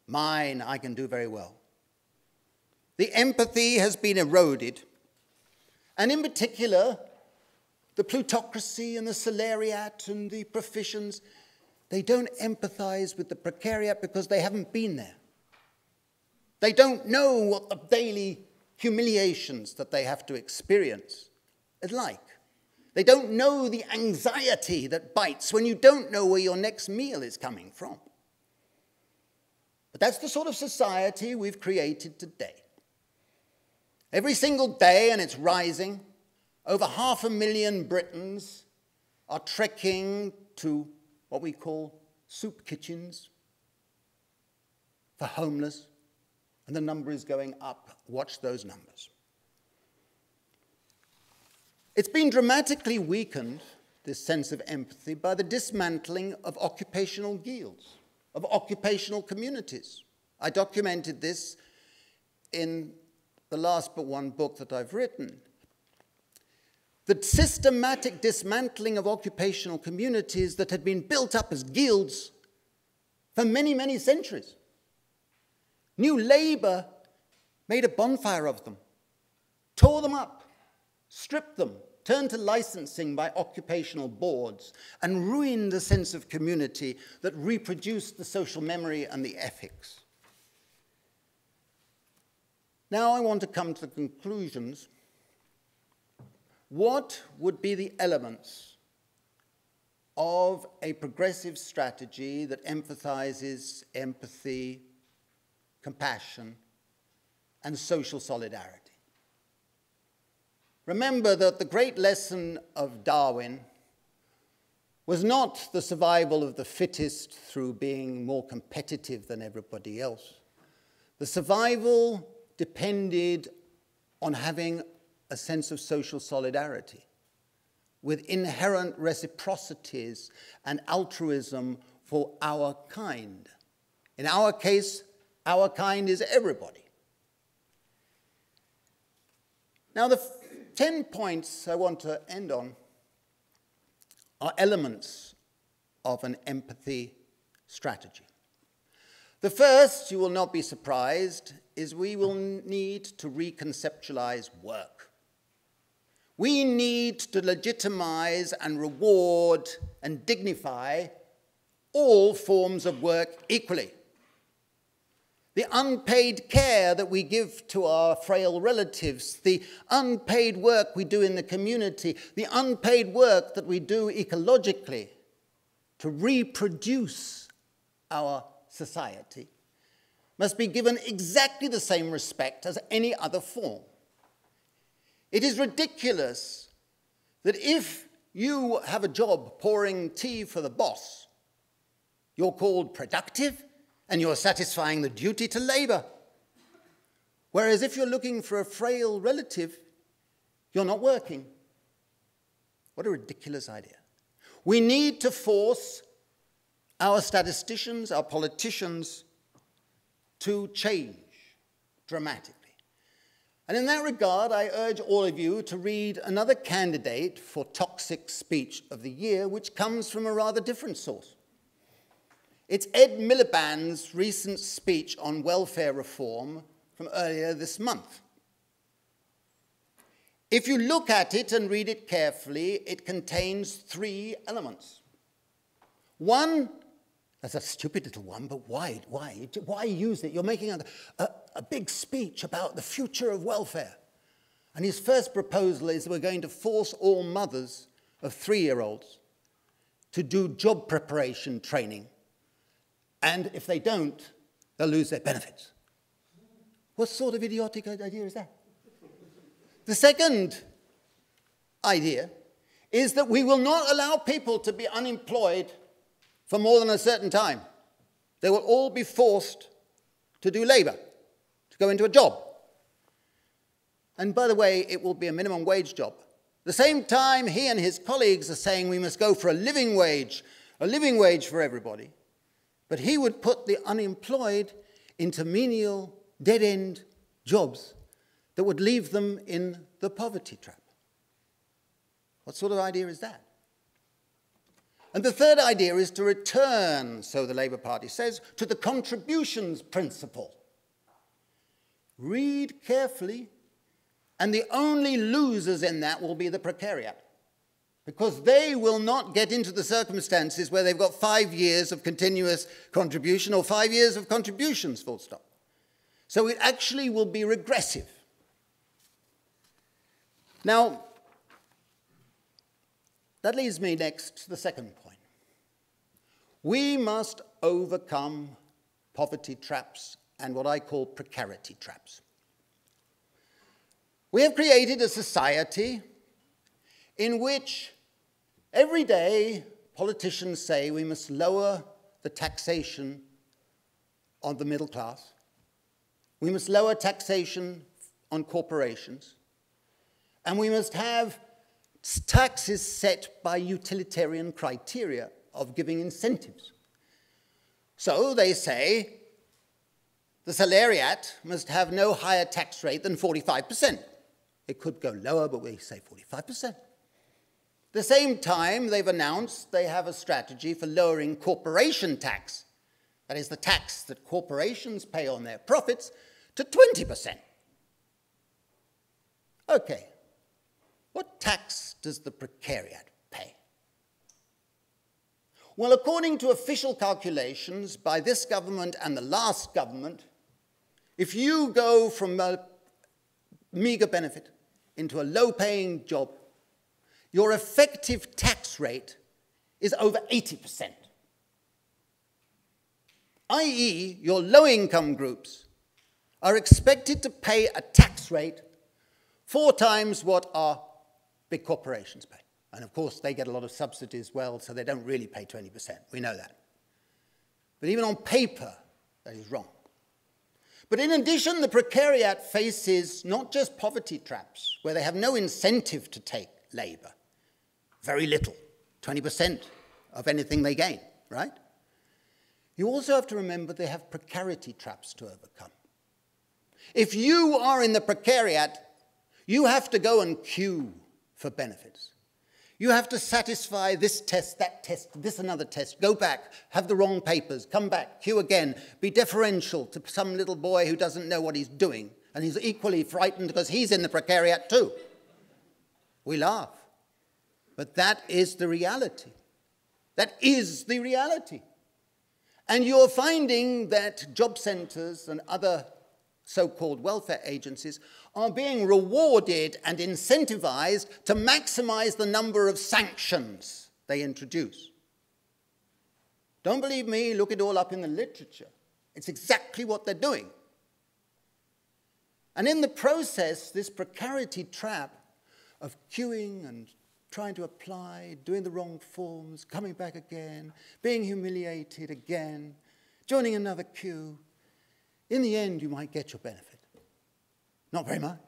Speaker 3: Mine, I can do very well. The empathy has been eroded, and in particular, the plutocracy and the salariat and the professions they don't empathize with the precariat because they haven't been there. They don't know what the daily humiliations that they have to experience is like. They don't know the anxiety that bites when you don't know where your next meal is coming from. But that's the sort of society we've created today. Every single day, and it's rising, over half a million Britons are trekking to what we call soup kitchens for homeless, and the number is going up. Watch those numbers. It's been dramatically weakened, this sense of empathy, by the dismantling of occupational guilds, of occupational communities. I documented this in the last but one book that I've written. The systematic dismantling of occupational communities that had been built up as guilds for many, many centuries. New Labour made a bonfire of them, tore them up, stripped them, turned to licensing by occupational boards, and ruined the sense of community that reproduced the social memory and the ethics. Now I want to come to the conclusions. What would be the elements of a progressive strategy that emphasizes empathy, compassion, and social solidarity? Remember that the great lesson of Darwin was not the survival of the fittest through being more competitive than everybody else. The survival depended on having a sense of social solidarity with inherent reciprocities and altruism for our kind. In our case, our kind is everybody. Now, the 10 points I want to end on are elements of an empathy strategy. The first, you will not be surprised, is we will need to reconceptualize work. We need to legitimize and reward and dignify all forms of work equally the unpaid care that we give to our frail relatives, the unpaid work we do in the community, the unpaid work that we do ecologically to reproduce our society must be given exactly the same respect as any other form. It is ridiculous that if you have a job pouring tea for the boss, you're called productive and you're satisfying the duty to labor. Whereas if you're looking for a frail relative, you're not working. What a ridiculous idea. We need to force our statisticians, our politicians, to change dramatically. And in that regard, I urge all of you to read another candidate for Toxic Speech of the Year, which comes from a rather different source. It's Ed Miliband's recent speech on welfare reform from earlier this month. If you look at it and read it carefully, it contains three elements. One, that's a stupid little one, but why? Why? Why use it? You're making a, a, a big speech about the future of welfare. And his first proposal is we're going to force all mothers of three year olds to do job preparation training and if they don't, they'll lose their benefits. What sort of idiotic idea is that? The second idea is that we will not allow people to be unemployed for more than a certain time. They will all be forced to do labor, go into a job. And by the way, it will be a minimum wage job. the same time, he and his colleagues are saying we must go for a living wage, a living wage for everybody. But he would put the unemployed into menial, dead end jobs that would leave them in the poverty trap. What sort of idea is that? And the third idea is to return, so the Labour Party says, to the contributions principle. Read carefully, and the only losers in that will be the precariat because they will not get into the circumstances where they've got five years of continuous contribution or five years of contributions, full stop. So it actually will be regressive. Now, that leads me next to the second point. We must overcome poverty traps and what I call precarity traps. We have created a society in which every day politicians say we must lower the taxation on the middle class, we must lower taxation on corporations, and we must have taxes set by utilitarian criteria of giving incentives. So they say the salariat must have no higher tax rate than 45%. It could go lower, but we say 45%. At the same time, they've announced they have a strategy for lowering corporation tax, that is, the tax that corporations pay on their profits, to 20%. Okay, what tax does the precariat pay? Well, according to official calculations by this government and the last government, if you go from a meager benefit into a low paying job, your effective tax rate is over 80%. i.e., your low income groups are expected to pay a tax rate four times what our big corporations pay. And of course, they get a lot of subsidies as well, so they don't really pay 20%. We know that. But even on paper, that is wrong. But in addition, the precariat faces not just poverty traps, where they have no incentive to take labor, very little, 20% of anything they gain, right? You also have to remember they have precarity traps to overcome. If you are in the precariat, you have to go and queue for benefits. You have to satisfy this test, that test, this another test, go back, have the wrong papers, come back, queue again, be deferential to some little boy who doesn't know what he's doing, and he's equally frightened because he's in the precariat too. We laugh. But that is the reality. That is the reality. And you're finding that job centers and other so called welfare agencies are being rewarded and incentivized to maximize the number of sanctions they introduce. Don't believe me, look it all up in the literature. It's exactly what they're doing. And in the process, this precarity trap of queuing and trying to apply, doing the wrong forms, coming back again, being humiliated again, joining another queue, in the end, you might get your benefit. Not very much.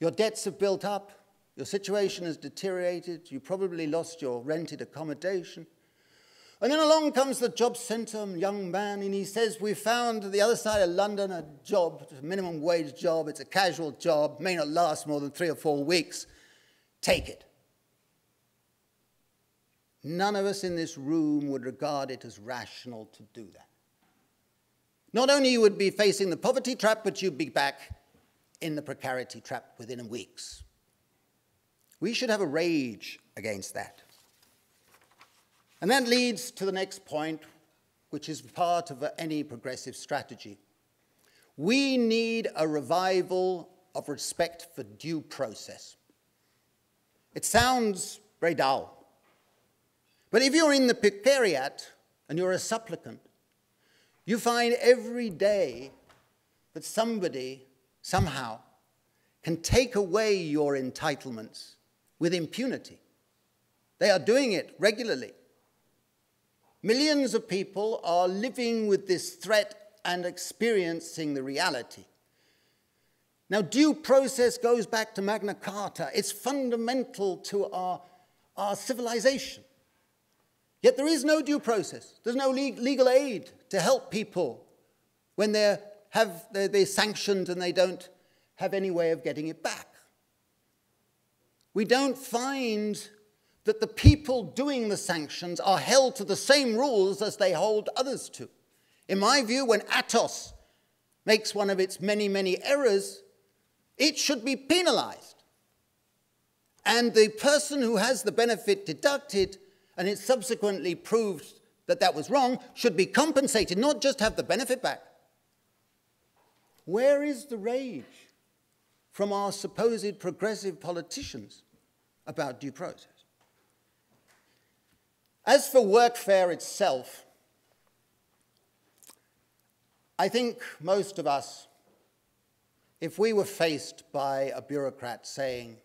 Speaker 3: Your debts have built up, your situation has deteriorated, you probably lost your rented accommodation. And then along comes the job centre young man, and he says, We found the other side of London a job, a minimum wage job, it's a casual job, may not last more than three or four weeks. Take it. None of us in this room would regard it as rational to do that. Not only you would be facing the poverty trap, but you'd be back in the precarity trap within weeks. We should have a rage against that. And that leads to the next point, which is part of any progressive strategy. We need a revival of respect for due process. It sounds very dull. But if you're in the precariat and you're a supplicant, you find every day that somebody somehow can take away your entitlements with impunity. They are doing it regularly. Millions of people are living with this threat and experiencing the reality. Now, due process goes back to Magna Carta. It's fundamental to our, our civilization. Yet there is no due process. There's no legal aid to help people when they're, have, they're, they're sanctioned and they don't have any way of getting it back. We don't find that the people doing the sanctions are held to the same rules as they hold others to. In my view, when Atos makes one of its many, many errors, it should be penalized. And the person who has the benefit deducted and it's subsequently proved that that was wrong, should be compensated, not just have the benefit back. Where is the rage from our supposed progressive politicians about due process? As for workfare itself, I think most of us, if we were faced by a bureaucrat saying,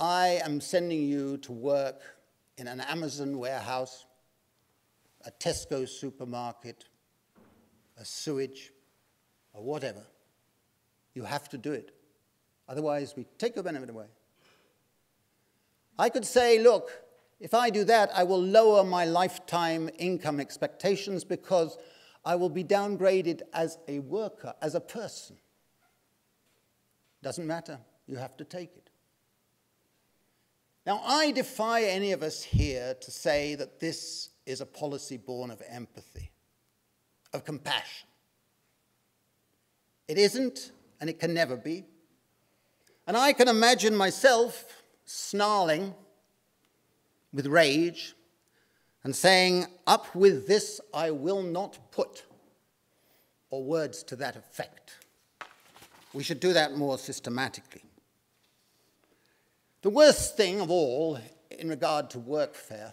Speaker 3: I am sending you to work in an Amazon warehouse, a Tesco supermarket, a sewage, or whatever. You have to do it. Otherwise, we take your benefit away. I could say, look, if I do that, I will lower my lifetime income expectations because I will be downgraded as a worker, as a person. Doesn't matter, you have to take it. Now, I defy any of us here to say that this is a policy born of empathy, of compassion. It isn't, and it can never be. And I can imagine myself snarling with rage and saying, Up with this I will not put, or words to that effect. We should do that more systematically. The worst thing of all in regard to workfare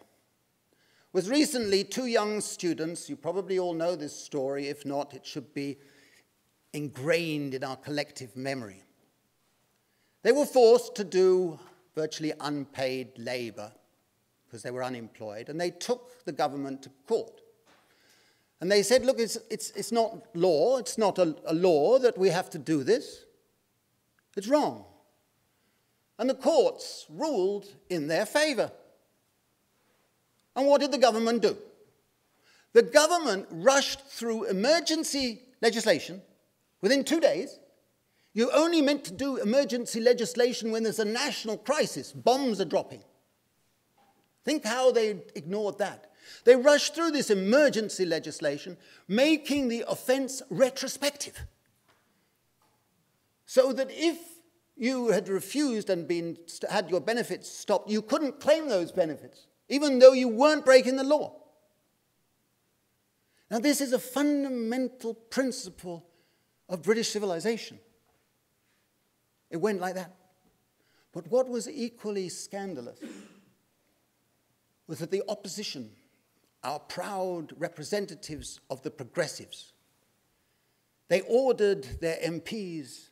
Speaker 3: was recently two young students, you probably all know this story, if not, it should be ingrained in our collective memory. They were forced to do virtually unpaid labor because they were unemployed, and they took the government to court. And they said, look, it's, it's, it's not law, it's not a, a law that we have to do this. It's wrong. And the courts ruled in their favor. And what did the government do? The government rushed through emergency legislation within two days. You only meant to do emergency legislation when there's a national crisis, bombs are dropping. Think how they ignored that. They rushed through this emergency legislation, making the offense retrospective. So that if you had refused and been, had your benefits stopped, you couldn't claim those benefits, even though you weren't breaking the law. Now, this is a fundamental principle of British civilization. It went like that. But what was equally scandalous was that the opposition, our proud representatives of the progressives, they ordered their MPs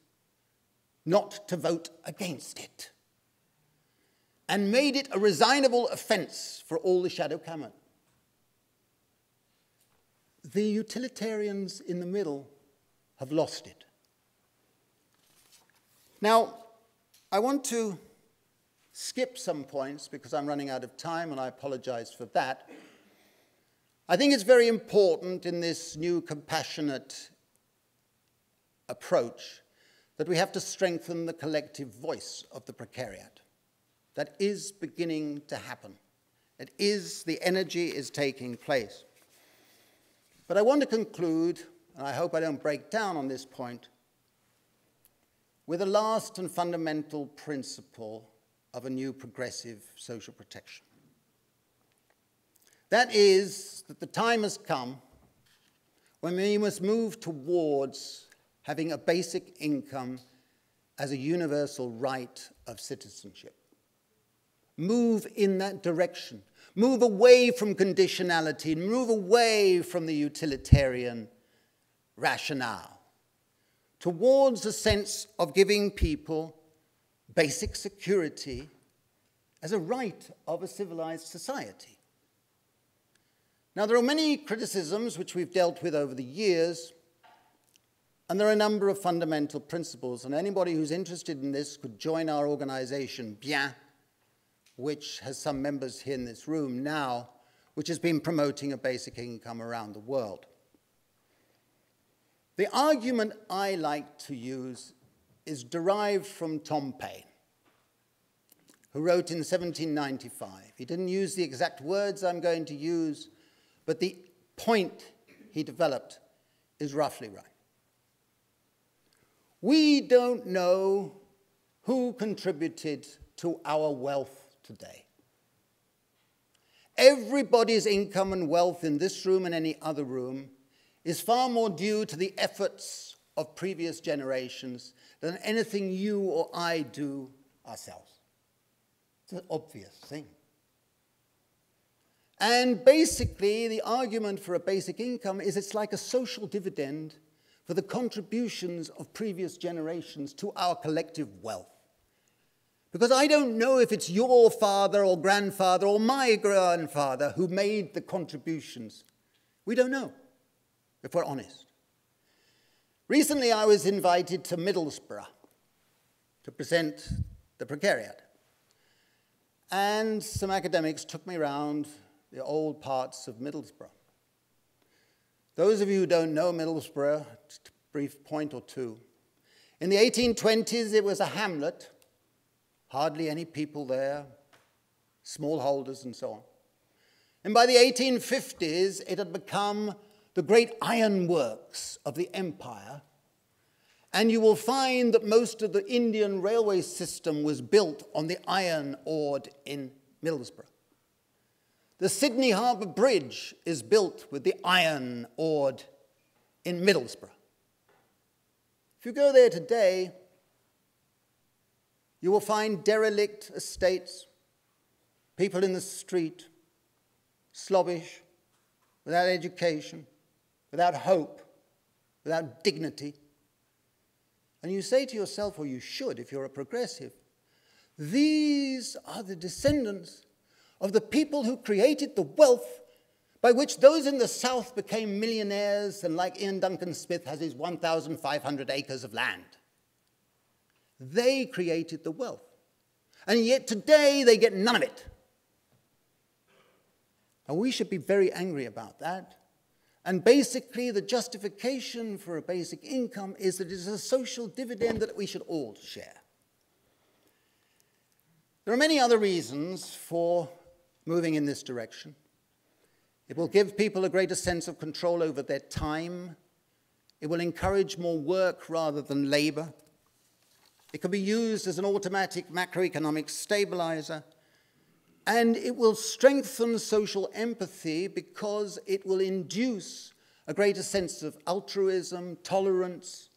Speaker 3: not to vote against it and made it a resignable offense for all the shadow cabinet. The utilitarians in the middle have lost it. Now, I want to skip some points because I'm running out of time and I apologize for that. I think it's very important in this new compassionate approach that we have to strengthen the collective voice of the precariat. That is beginning to happen. It is, the energy is taking place. But I want to conclude, and I hope I don't break down on this point, with a last and fundamental principle of a new progressive social protection. That is that the time has come when we must move towards having a basic income as a universal right of citizenship. Move in that direction. Move away from conditionality, move away from the utilitarian rationale towards a sense of giving people basic security as a right of a civilized society. Now, there are many criticisms which we've dealt with over the years and there are a number of fundamental principles, and anybody who's interested in this could join our organization, BIEN, which has some members here in this room now, which has been promoting a basic income around the world. The argument I like to use is derived from Tom Paine, who wrote in 1795. He didn't use the exact words I'm going to use, but the point he developed is roughly right. We don't know who contributed to our wealth today. Everybody's income and wealth in this room and any other room is far more due to the efforts of previous generations than anything you or I do ourselves. It's an obvious thing. And basically, the argument for a basic income is it's like a social dividend for the contributions of previous generations to our collective wealth. Because I don't know if it's your father or grandfather or my grandfather who made the contributions. We don't know, if we're honest. Recently, I was invited to Middlesbrough to present the precariat. And some academics took me around the old parts of Middlesbrough. Those of you who don't know Middlesbrough, just a brief point or two. In the 1820s, it was a hamlet, hardly any people there, smallholders and so on. And by the 1850s, it had become the great ironworks of the empire. And you will find that most of the Indian railway system was built on the iron ore in Middlesbrough. The Sydney Harbour Bridge is built with the iron ore in Middlesbrough. If you go there today, you will find derelict estates, people in the street, slobbish, without education, without hope, without dignity. And you say to yourself, or you should if you're a progressive, these are the descendants of the people who created the wealth by which those in the South became millionaires and, like Iain Duncan Smith, has his 1,500 acres of land. They created the wealth. And yet today they get none of it. And we should be very angry about that. And basically, the justification for a basic income is that it is a social dividend that we should all share. There are many other reasons for moving in this direction. It will give people a greater sense of control over their time. It will encourage more work rather than labor. It can be used as an automatic macroeconomic stabilizer. And it will strengthen social empathy because it will induce a greater sense of altruism, tolerance,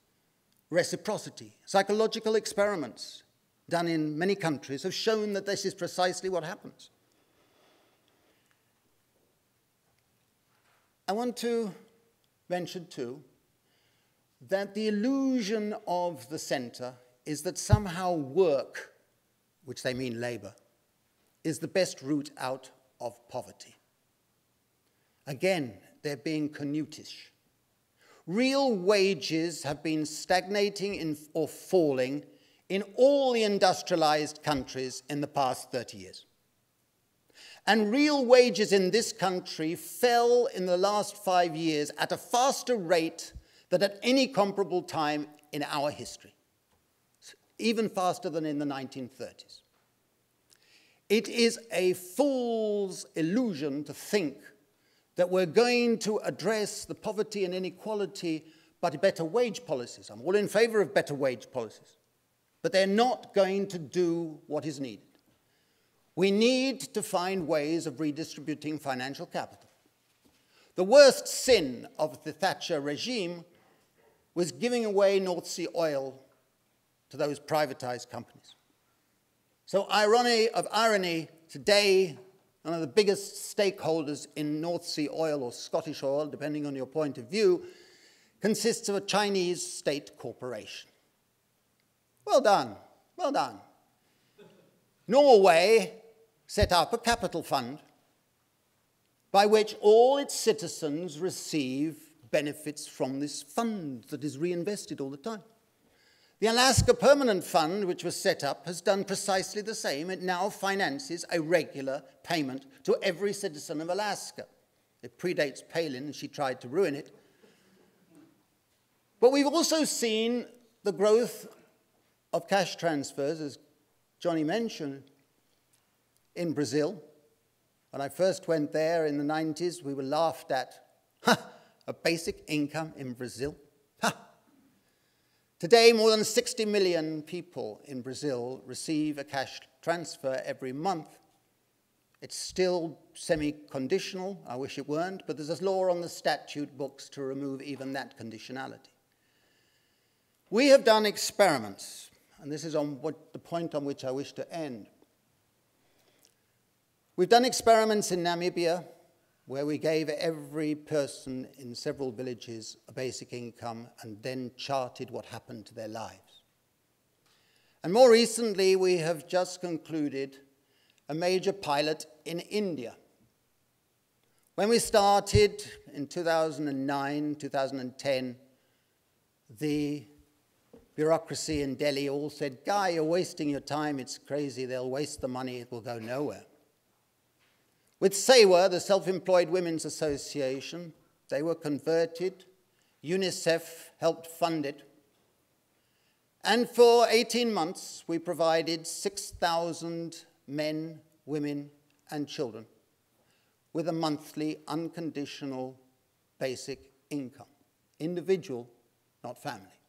Speaker 3: reciprocity. Psychological experiments done in many countries have shown that this is precisely what happens. I want to mention too that the illusion of the center is that somehow work, which they mean labor, is the best route out of poverty. Again, they're being canutish. Real wages have been stagnating in, or falling in all the industrialized countries in the past 30 years. And real wages in this country fell in the last five years at a faster rate than at any comparable time in our history, even faster than in the 1930s. It is a fool's illusion to think that we're going to address the poverty and inequality by better wage policies. I'm all in favor of better wage policies, but they're not going to do what is needed. We need to find ways of redistributing financial capital. The worst sin of the Thatcher regime was giving away North Sea oil to those privatized companies. So, irony of irony, today, one of the biggest stakeholders in North Sea oil or Scottish oil, depending on your point of view, consists of a Chinese state corporation. Well done, well done. Norway set up a capital fund by which all its citizens receive benefits from this fund that is reinvested all the time. The Alaska Permanent Fund, which was set up, has done precisely the same. It now finances a regular payment to every citizen of Alaska. It predates Palin, and she tried to ruin it. But we've also seen the growth of cash transfers, as Johnny mentioned, in Brazil. When I first went there in the 90s, we were laughed at. Ha! A basic income in Brazil? Ha! Today, more than 60 million people in Brazil receive a cash transfer every month. It's still semi conditional. I wish it weren't, but there's a law on the statute books to remove even that conditionality. We have done experiments, and this is on what, the point on which I wish to end. We've done experiments in Namibia where we gave every person in several villages a basic income and then charted what happened to their lives. And more recently, we have just concluded a major pilot in India. When we started in 2009, 2010, the bureaucracy in Delhi all said, Guy, you're wasting your time, it's crazy, they'll waste the money, it will go nowhere. With SEWA, the Self Employed Women's Association, They were converted. UNICEF helped fund it. And for 18 months, we provided 6,000 men, women, and children with a monthly unconditional basic income. Individual, not family.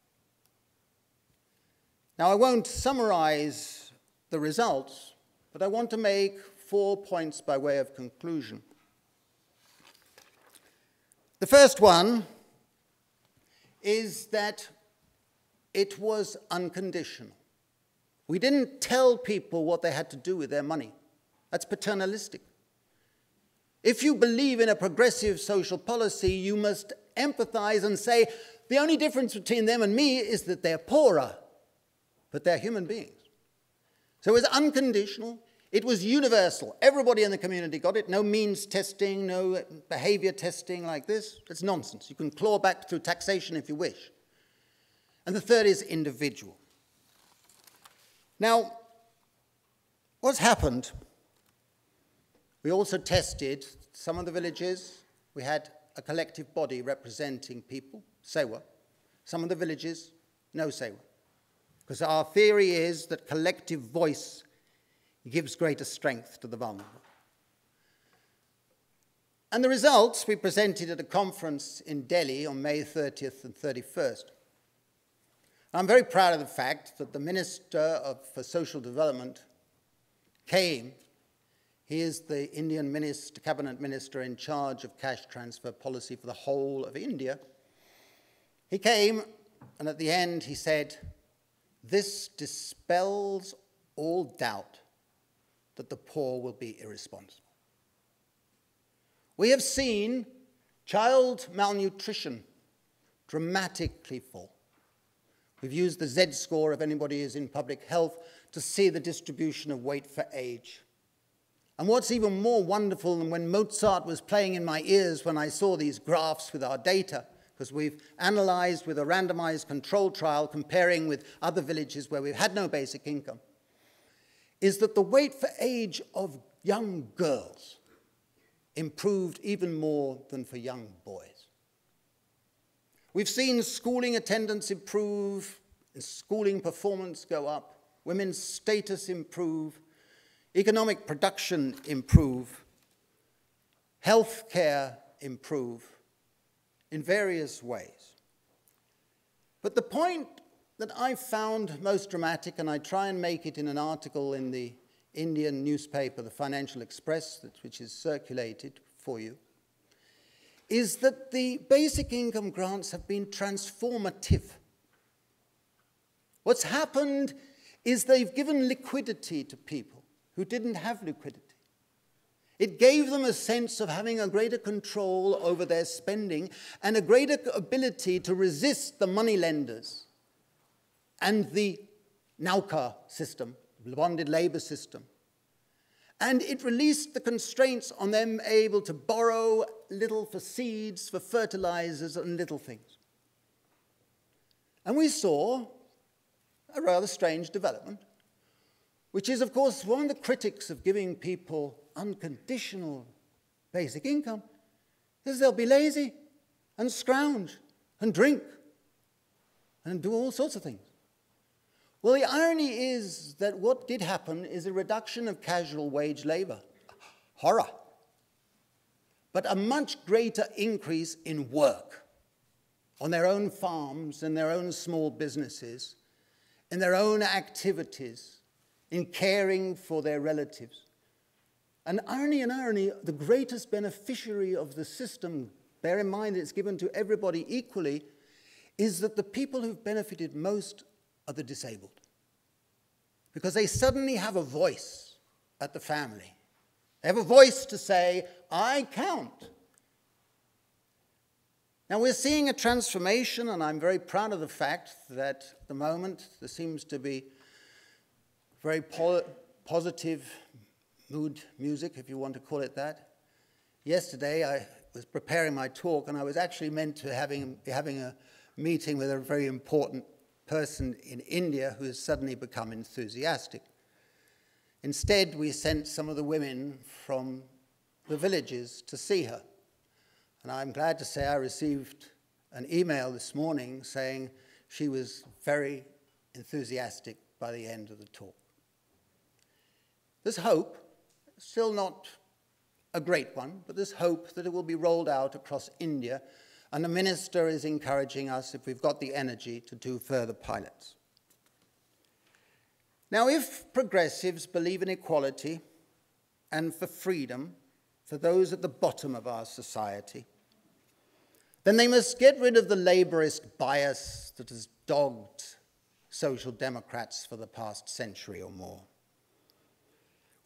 Speaker 3: Now, I won't summarize the results, but I want to make four points by way of conclusion. The first one is that it was unconditional. We didn't tell people what they had to do with their money. That's paternalistic. If you believe in a progressive social policy, you must empathize and say, the only difference between them and me is that they're poorer, but they're human beings. So it was unconditional, it was universal. Everybody in the community got it. No means testing, no behavior testing like this. It's nonsense. You can claw back through taxation if you wish. And the third is individual. Now, what's happened? We also tested some of the villages. We had a collective body representing people, SEWA. Some of the villages, no SEWA. Because our theory is that collective voice gives greater strength to the vulnerable. And the results we presented at a conference in Delhi on May 30th and 31st. I'm very proud of the fact that the Minister of, for Social Development came. He is the Indian minister, cabinet minister in charge of cash transfer policy for the whole of India. He came, and at the end he said, This dispels all doubt that the poor will be irresponsible. We have seen child malnutrition dramatically fall. We've used the Z score, if anybody is in public health, to see the distribution of weight for age. And what's even more wonderful than when Mozart was playing in my ears when I saw these graphs with our data, because we've analyzed with a randomized control trial comparing with other villages where we've had no basic income, is that the weight for age of young girls improved even more than for young boys. We've seen schooling attendance improve, schooling performance go up, women's status improve, economic production improve, health care improve in various ways. But the point that I found most dramatic, and I try and make it in an article in the Indian newspaper, the Financial Express, which is circulated for you, is that the basic income grants have been transformative. What's happened is they've given liquidity to people who didn't have liquidity. It gave them a sense of having a greater control over their spending and a greater ability to resist the moneylenders and the Nauka system, the bonded labor system. And it released the constraints on them able to borrow little for seeds, for fertilizers, and little things. And we saw a rather strange development, which is, of course, one of the critics of giving people unconditional basic income is they'll be lazy and scrounge and drink and do all sorts of things. Well, the irony is that what did happen is a reduction of casual wage labor. Horror. But a much greater increase in work on their own farms and their own small businesses, in their own activities, in caring for their relatives. And irony and irony, the greatest beneficiary of the system, bear in mind it's given to everybody equally, is that the people who've benefited most are the disabled. Because they suddenly have a voice at the family. They have a voice to say, I count. Now we're seeing a transformation, and I'm very proud of the fact that at the moment there seems to be very po positive mood music, if you want to call it that. Yesterday I was preparing my talk, and I was actually meant to having, having a meeting with a very important person in India who has suddenly become enthusiastic. Instead, we sent some of the women from the villages to see her. And I'm glad to say I received an email this morning saying she was very enthusiastic by the end of the talk. There's hope, still not a great one, but there's hope that it will be rolled out across India, and the minister is encouraging us, if we've got the energy, to do further pilots. Now, if progressives believe in equality and for freedom for those at the bottom of our society, then they must get rid of the laborist bias that has dogged social democrats for the past century or more.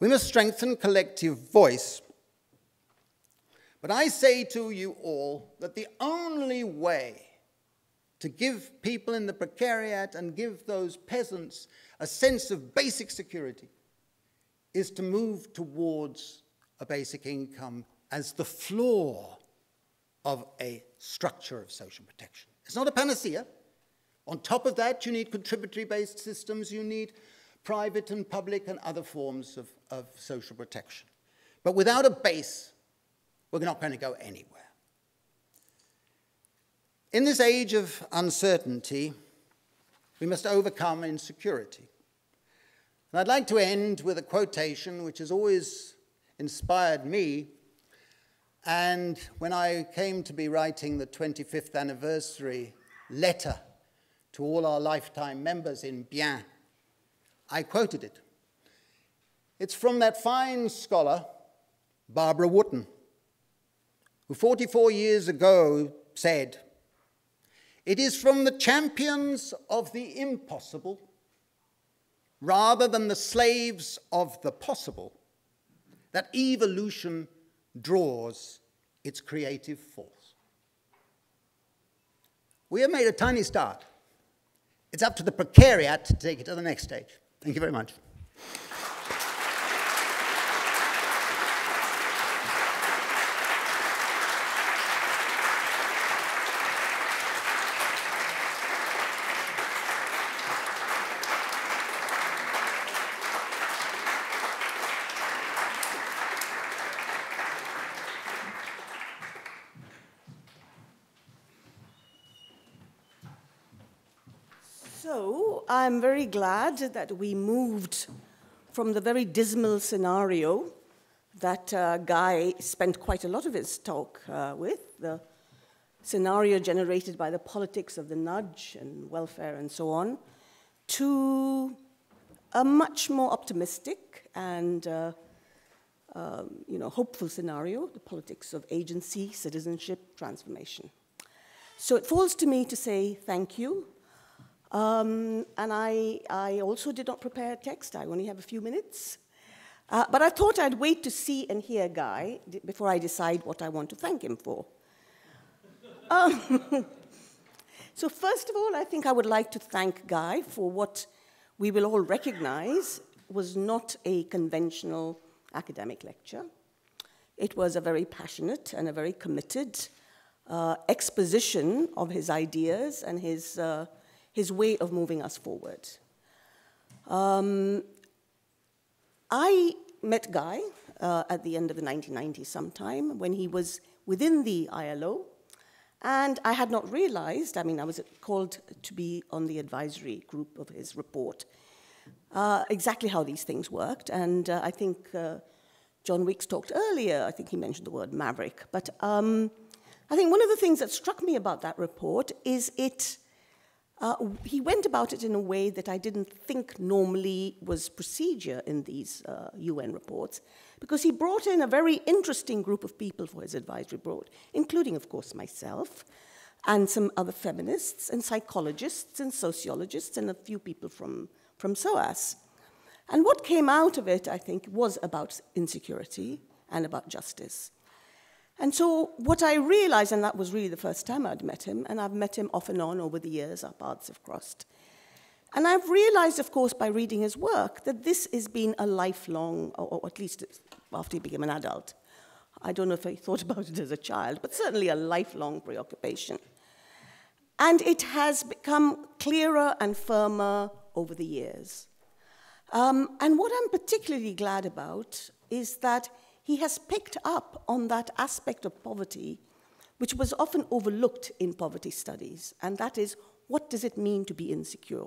Speaker 3: We must strengthen collective voice. But I say to you all that the only way to give people in the precariat and give those peasants a sense of basic security is to move towards a basic income as the floor of a structure of social protection. It's not a panacea. On top of that, you need contributory based systems, you need private and public and other forms of, of social protection. But without a base, we're not going to go anywhere. In this age of uncertainty, we must overcome insecurity. And I'd like to end with a quotation which has always inspired me. And when I came to be writing the 25th anniversary letter to all our lifetime members in BIEN, I quoted it. It's from that fine scholar, Barbara Wootton, who 44 years ago said, It is from the champions of the impossible rather than the slaves of the possible, that evolution draws its creative force. We have made a tiny start. It's up to the precariat to take it to the next stage. Thank you very much.
Speaker 4: I'm very glad that we moved from the very dismal scenario that uh, Guy spent quite a lot of his talk uh, with, the scenario generated by the politics of the nudge and welfare and so on, to a much more optimistic and uh, um, you know, hopeful scenario, the politics of agency, citizenship, transformation. So it falls to me to say thank you um, and I, I also did not prepare a text. I only have a few minutes. Uh, but I thought I'd wait to see and hear Guy before I decide what I want to thank him for. Um, so, first of all, I think I would like to thank Guy for what we will all recognize was not a conventional academic lecture. It was a very passionate and a very committed uh, exposition of his ideas and his uh, his way of moving us forward. Um, I met Guy uh, at the end of the 1990s sometime when he was within the ILO, and I had not realized, I mean, I was called to be on the advisory group of his report, uh, exactly how these things worked. And uh, I think uh, John Weeks talked earlier, I think he mentioned the word maverick. But um, I think one of the things that struck me about that report is it uh, he went about it in a way that I didn't think normally was procedure in these uh, UN reports, because he brought in a very interesting group of people for his advisory board, including, of course, myself, and some other feminists, and psychologists, and sociologists, and a few people from, from SOAS. And what came out of it, I think, was about insecurity and about justice. And so, what I realized, and that was really the first time I'd met him, and I've met him off and on over the years, our paths have crossed. And I've realized, of course, by reading his work, that this has been a lifelong, or, at least after he became an adult. I don't know if he thought about it as a child, but certainly a lifelong preoccupation. And it has become clearer and firmer over the years. Um, and what I'm particularly glad about is that he has picked up on that aspect of poverty which was often overlooked in poverty studies, and that is what does it mean to be insecure?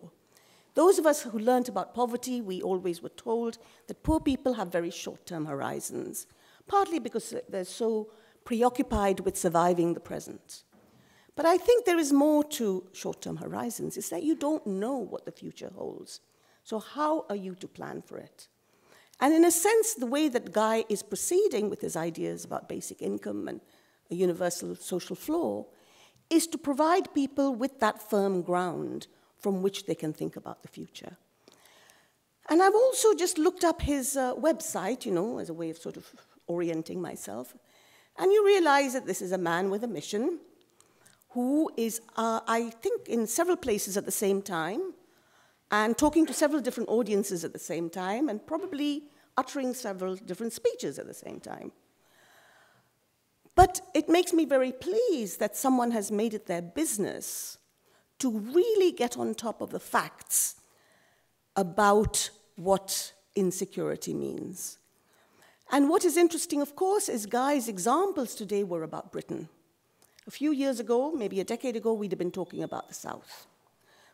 Speaker 4: Those of us who learned about poverty, we always were told that poor people have very short term horizons, partly because they're so preoccupied with surviving the present. But I think there is more to short term horizons, is that you don't know what the future holds. So, how are you to plan for it? And in a sense, the way that Guy is proceeding with his ideas about basic income and a universal social floor is to provide people with that firm ground from which they can think about the future. And I've also just looked up his uh, website, you know, as a way of sort of orienting myself. And you realize that this is a man with a mission who is, uh, I think, in several places at the same time and talking to several different audiences at the same time and probably uttering several different speeches at the same time. But it makes me very pleased that someone has made it their business to really get on top of the facts about what insecurity means. And what is interesting, of course, is Guy's examples today were about Britain. A few years ago, maybe a decade ago, we'd have been talking about the South.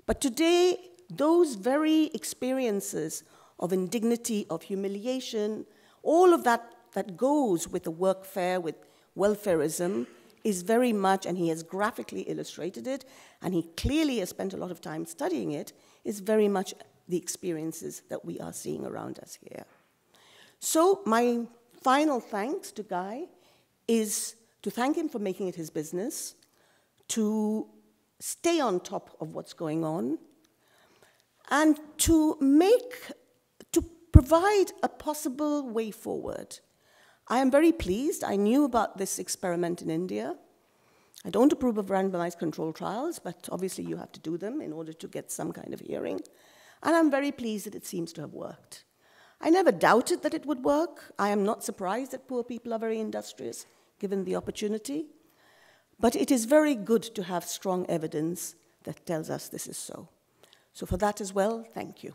Speaker 4: But today, those very experiences of indignity, of humiliation, all of that that goes with the workfare, with welfareism, is very much, and he has graphically illustrated it, and he clearly has spent a lot of time studying it, is very much the experiences that we are seeing around us here. So, my final thanks to Guy is to thank him for making it his business, to stay on top of what's going on, and to make, to provide a possible way forward. I am very pleased. I knew about this experiment in India. I don't approve of randomized control trials, but obviously you have to do them in order to get some kind of hearing. And I'm very pleased that it seems to have worked. I never doubted that it would work. I am not surprised that poor people are very industrious, given the opportunity. But it is very good to have strong evidence that tells us this is so. So, for that as well, thank you.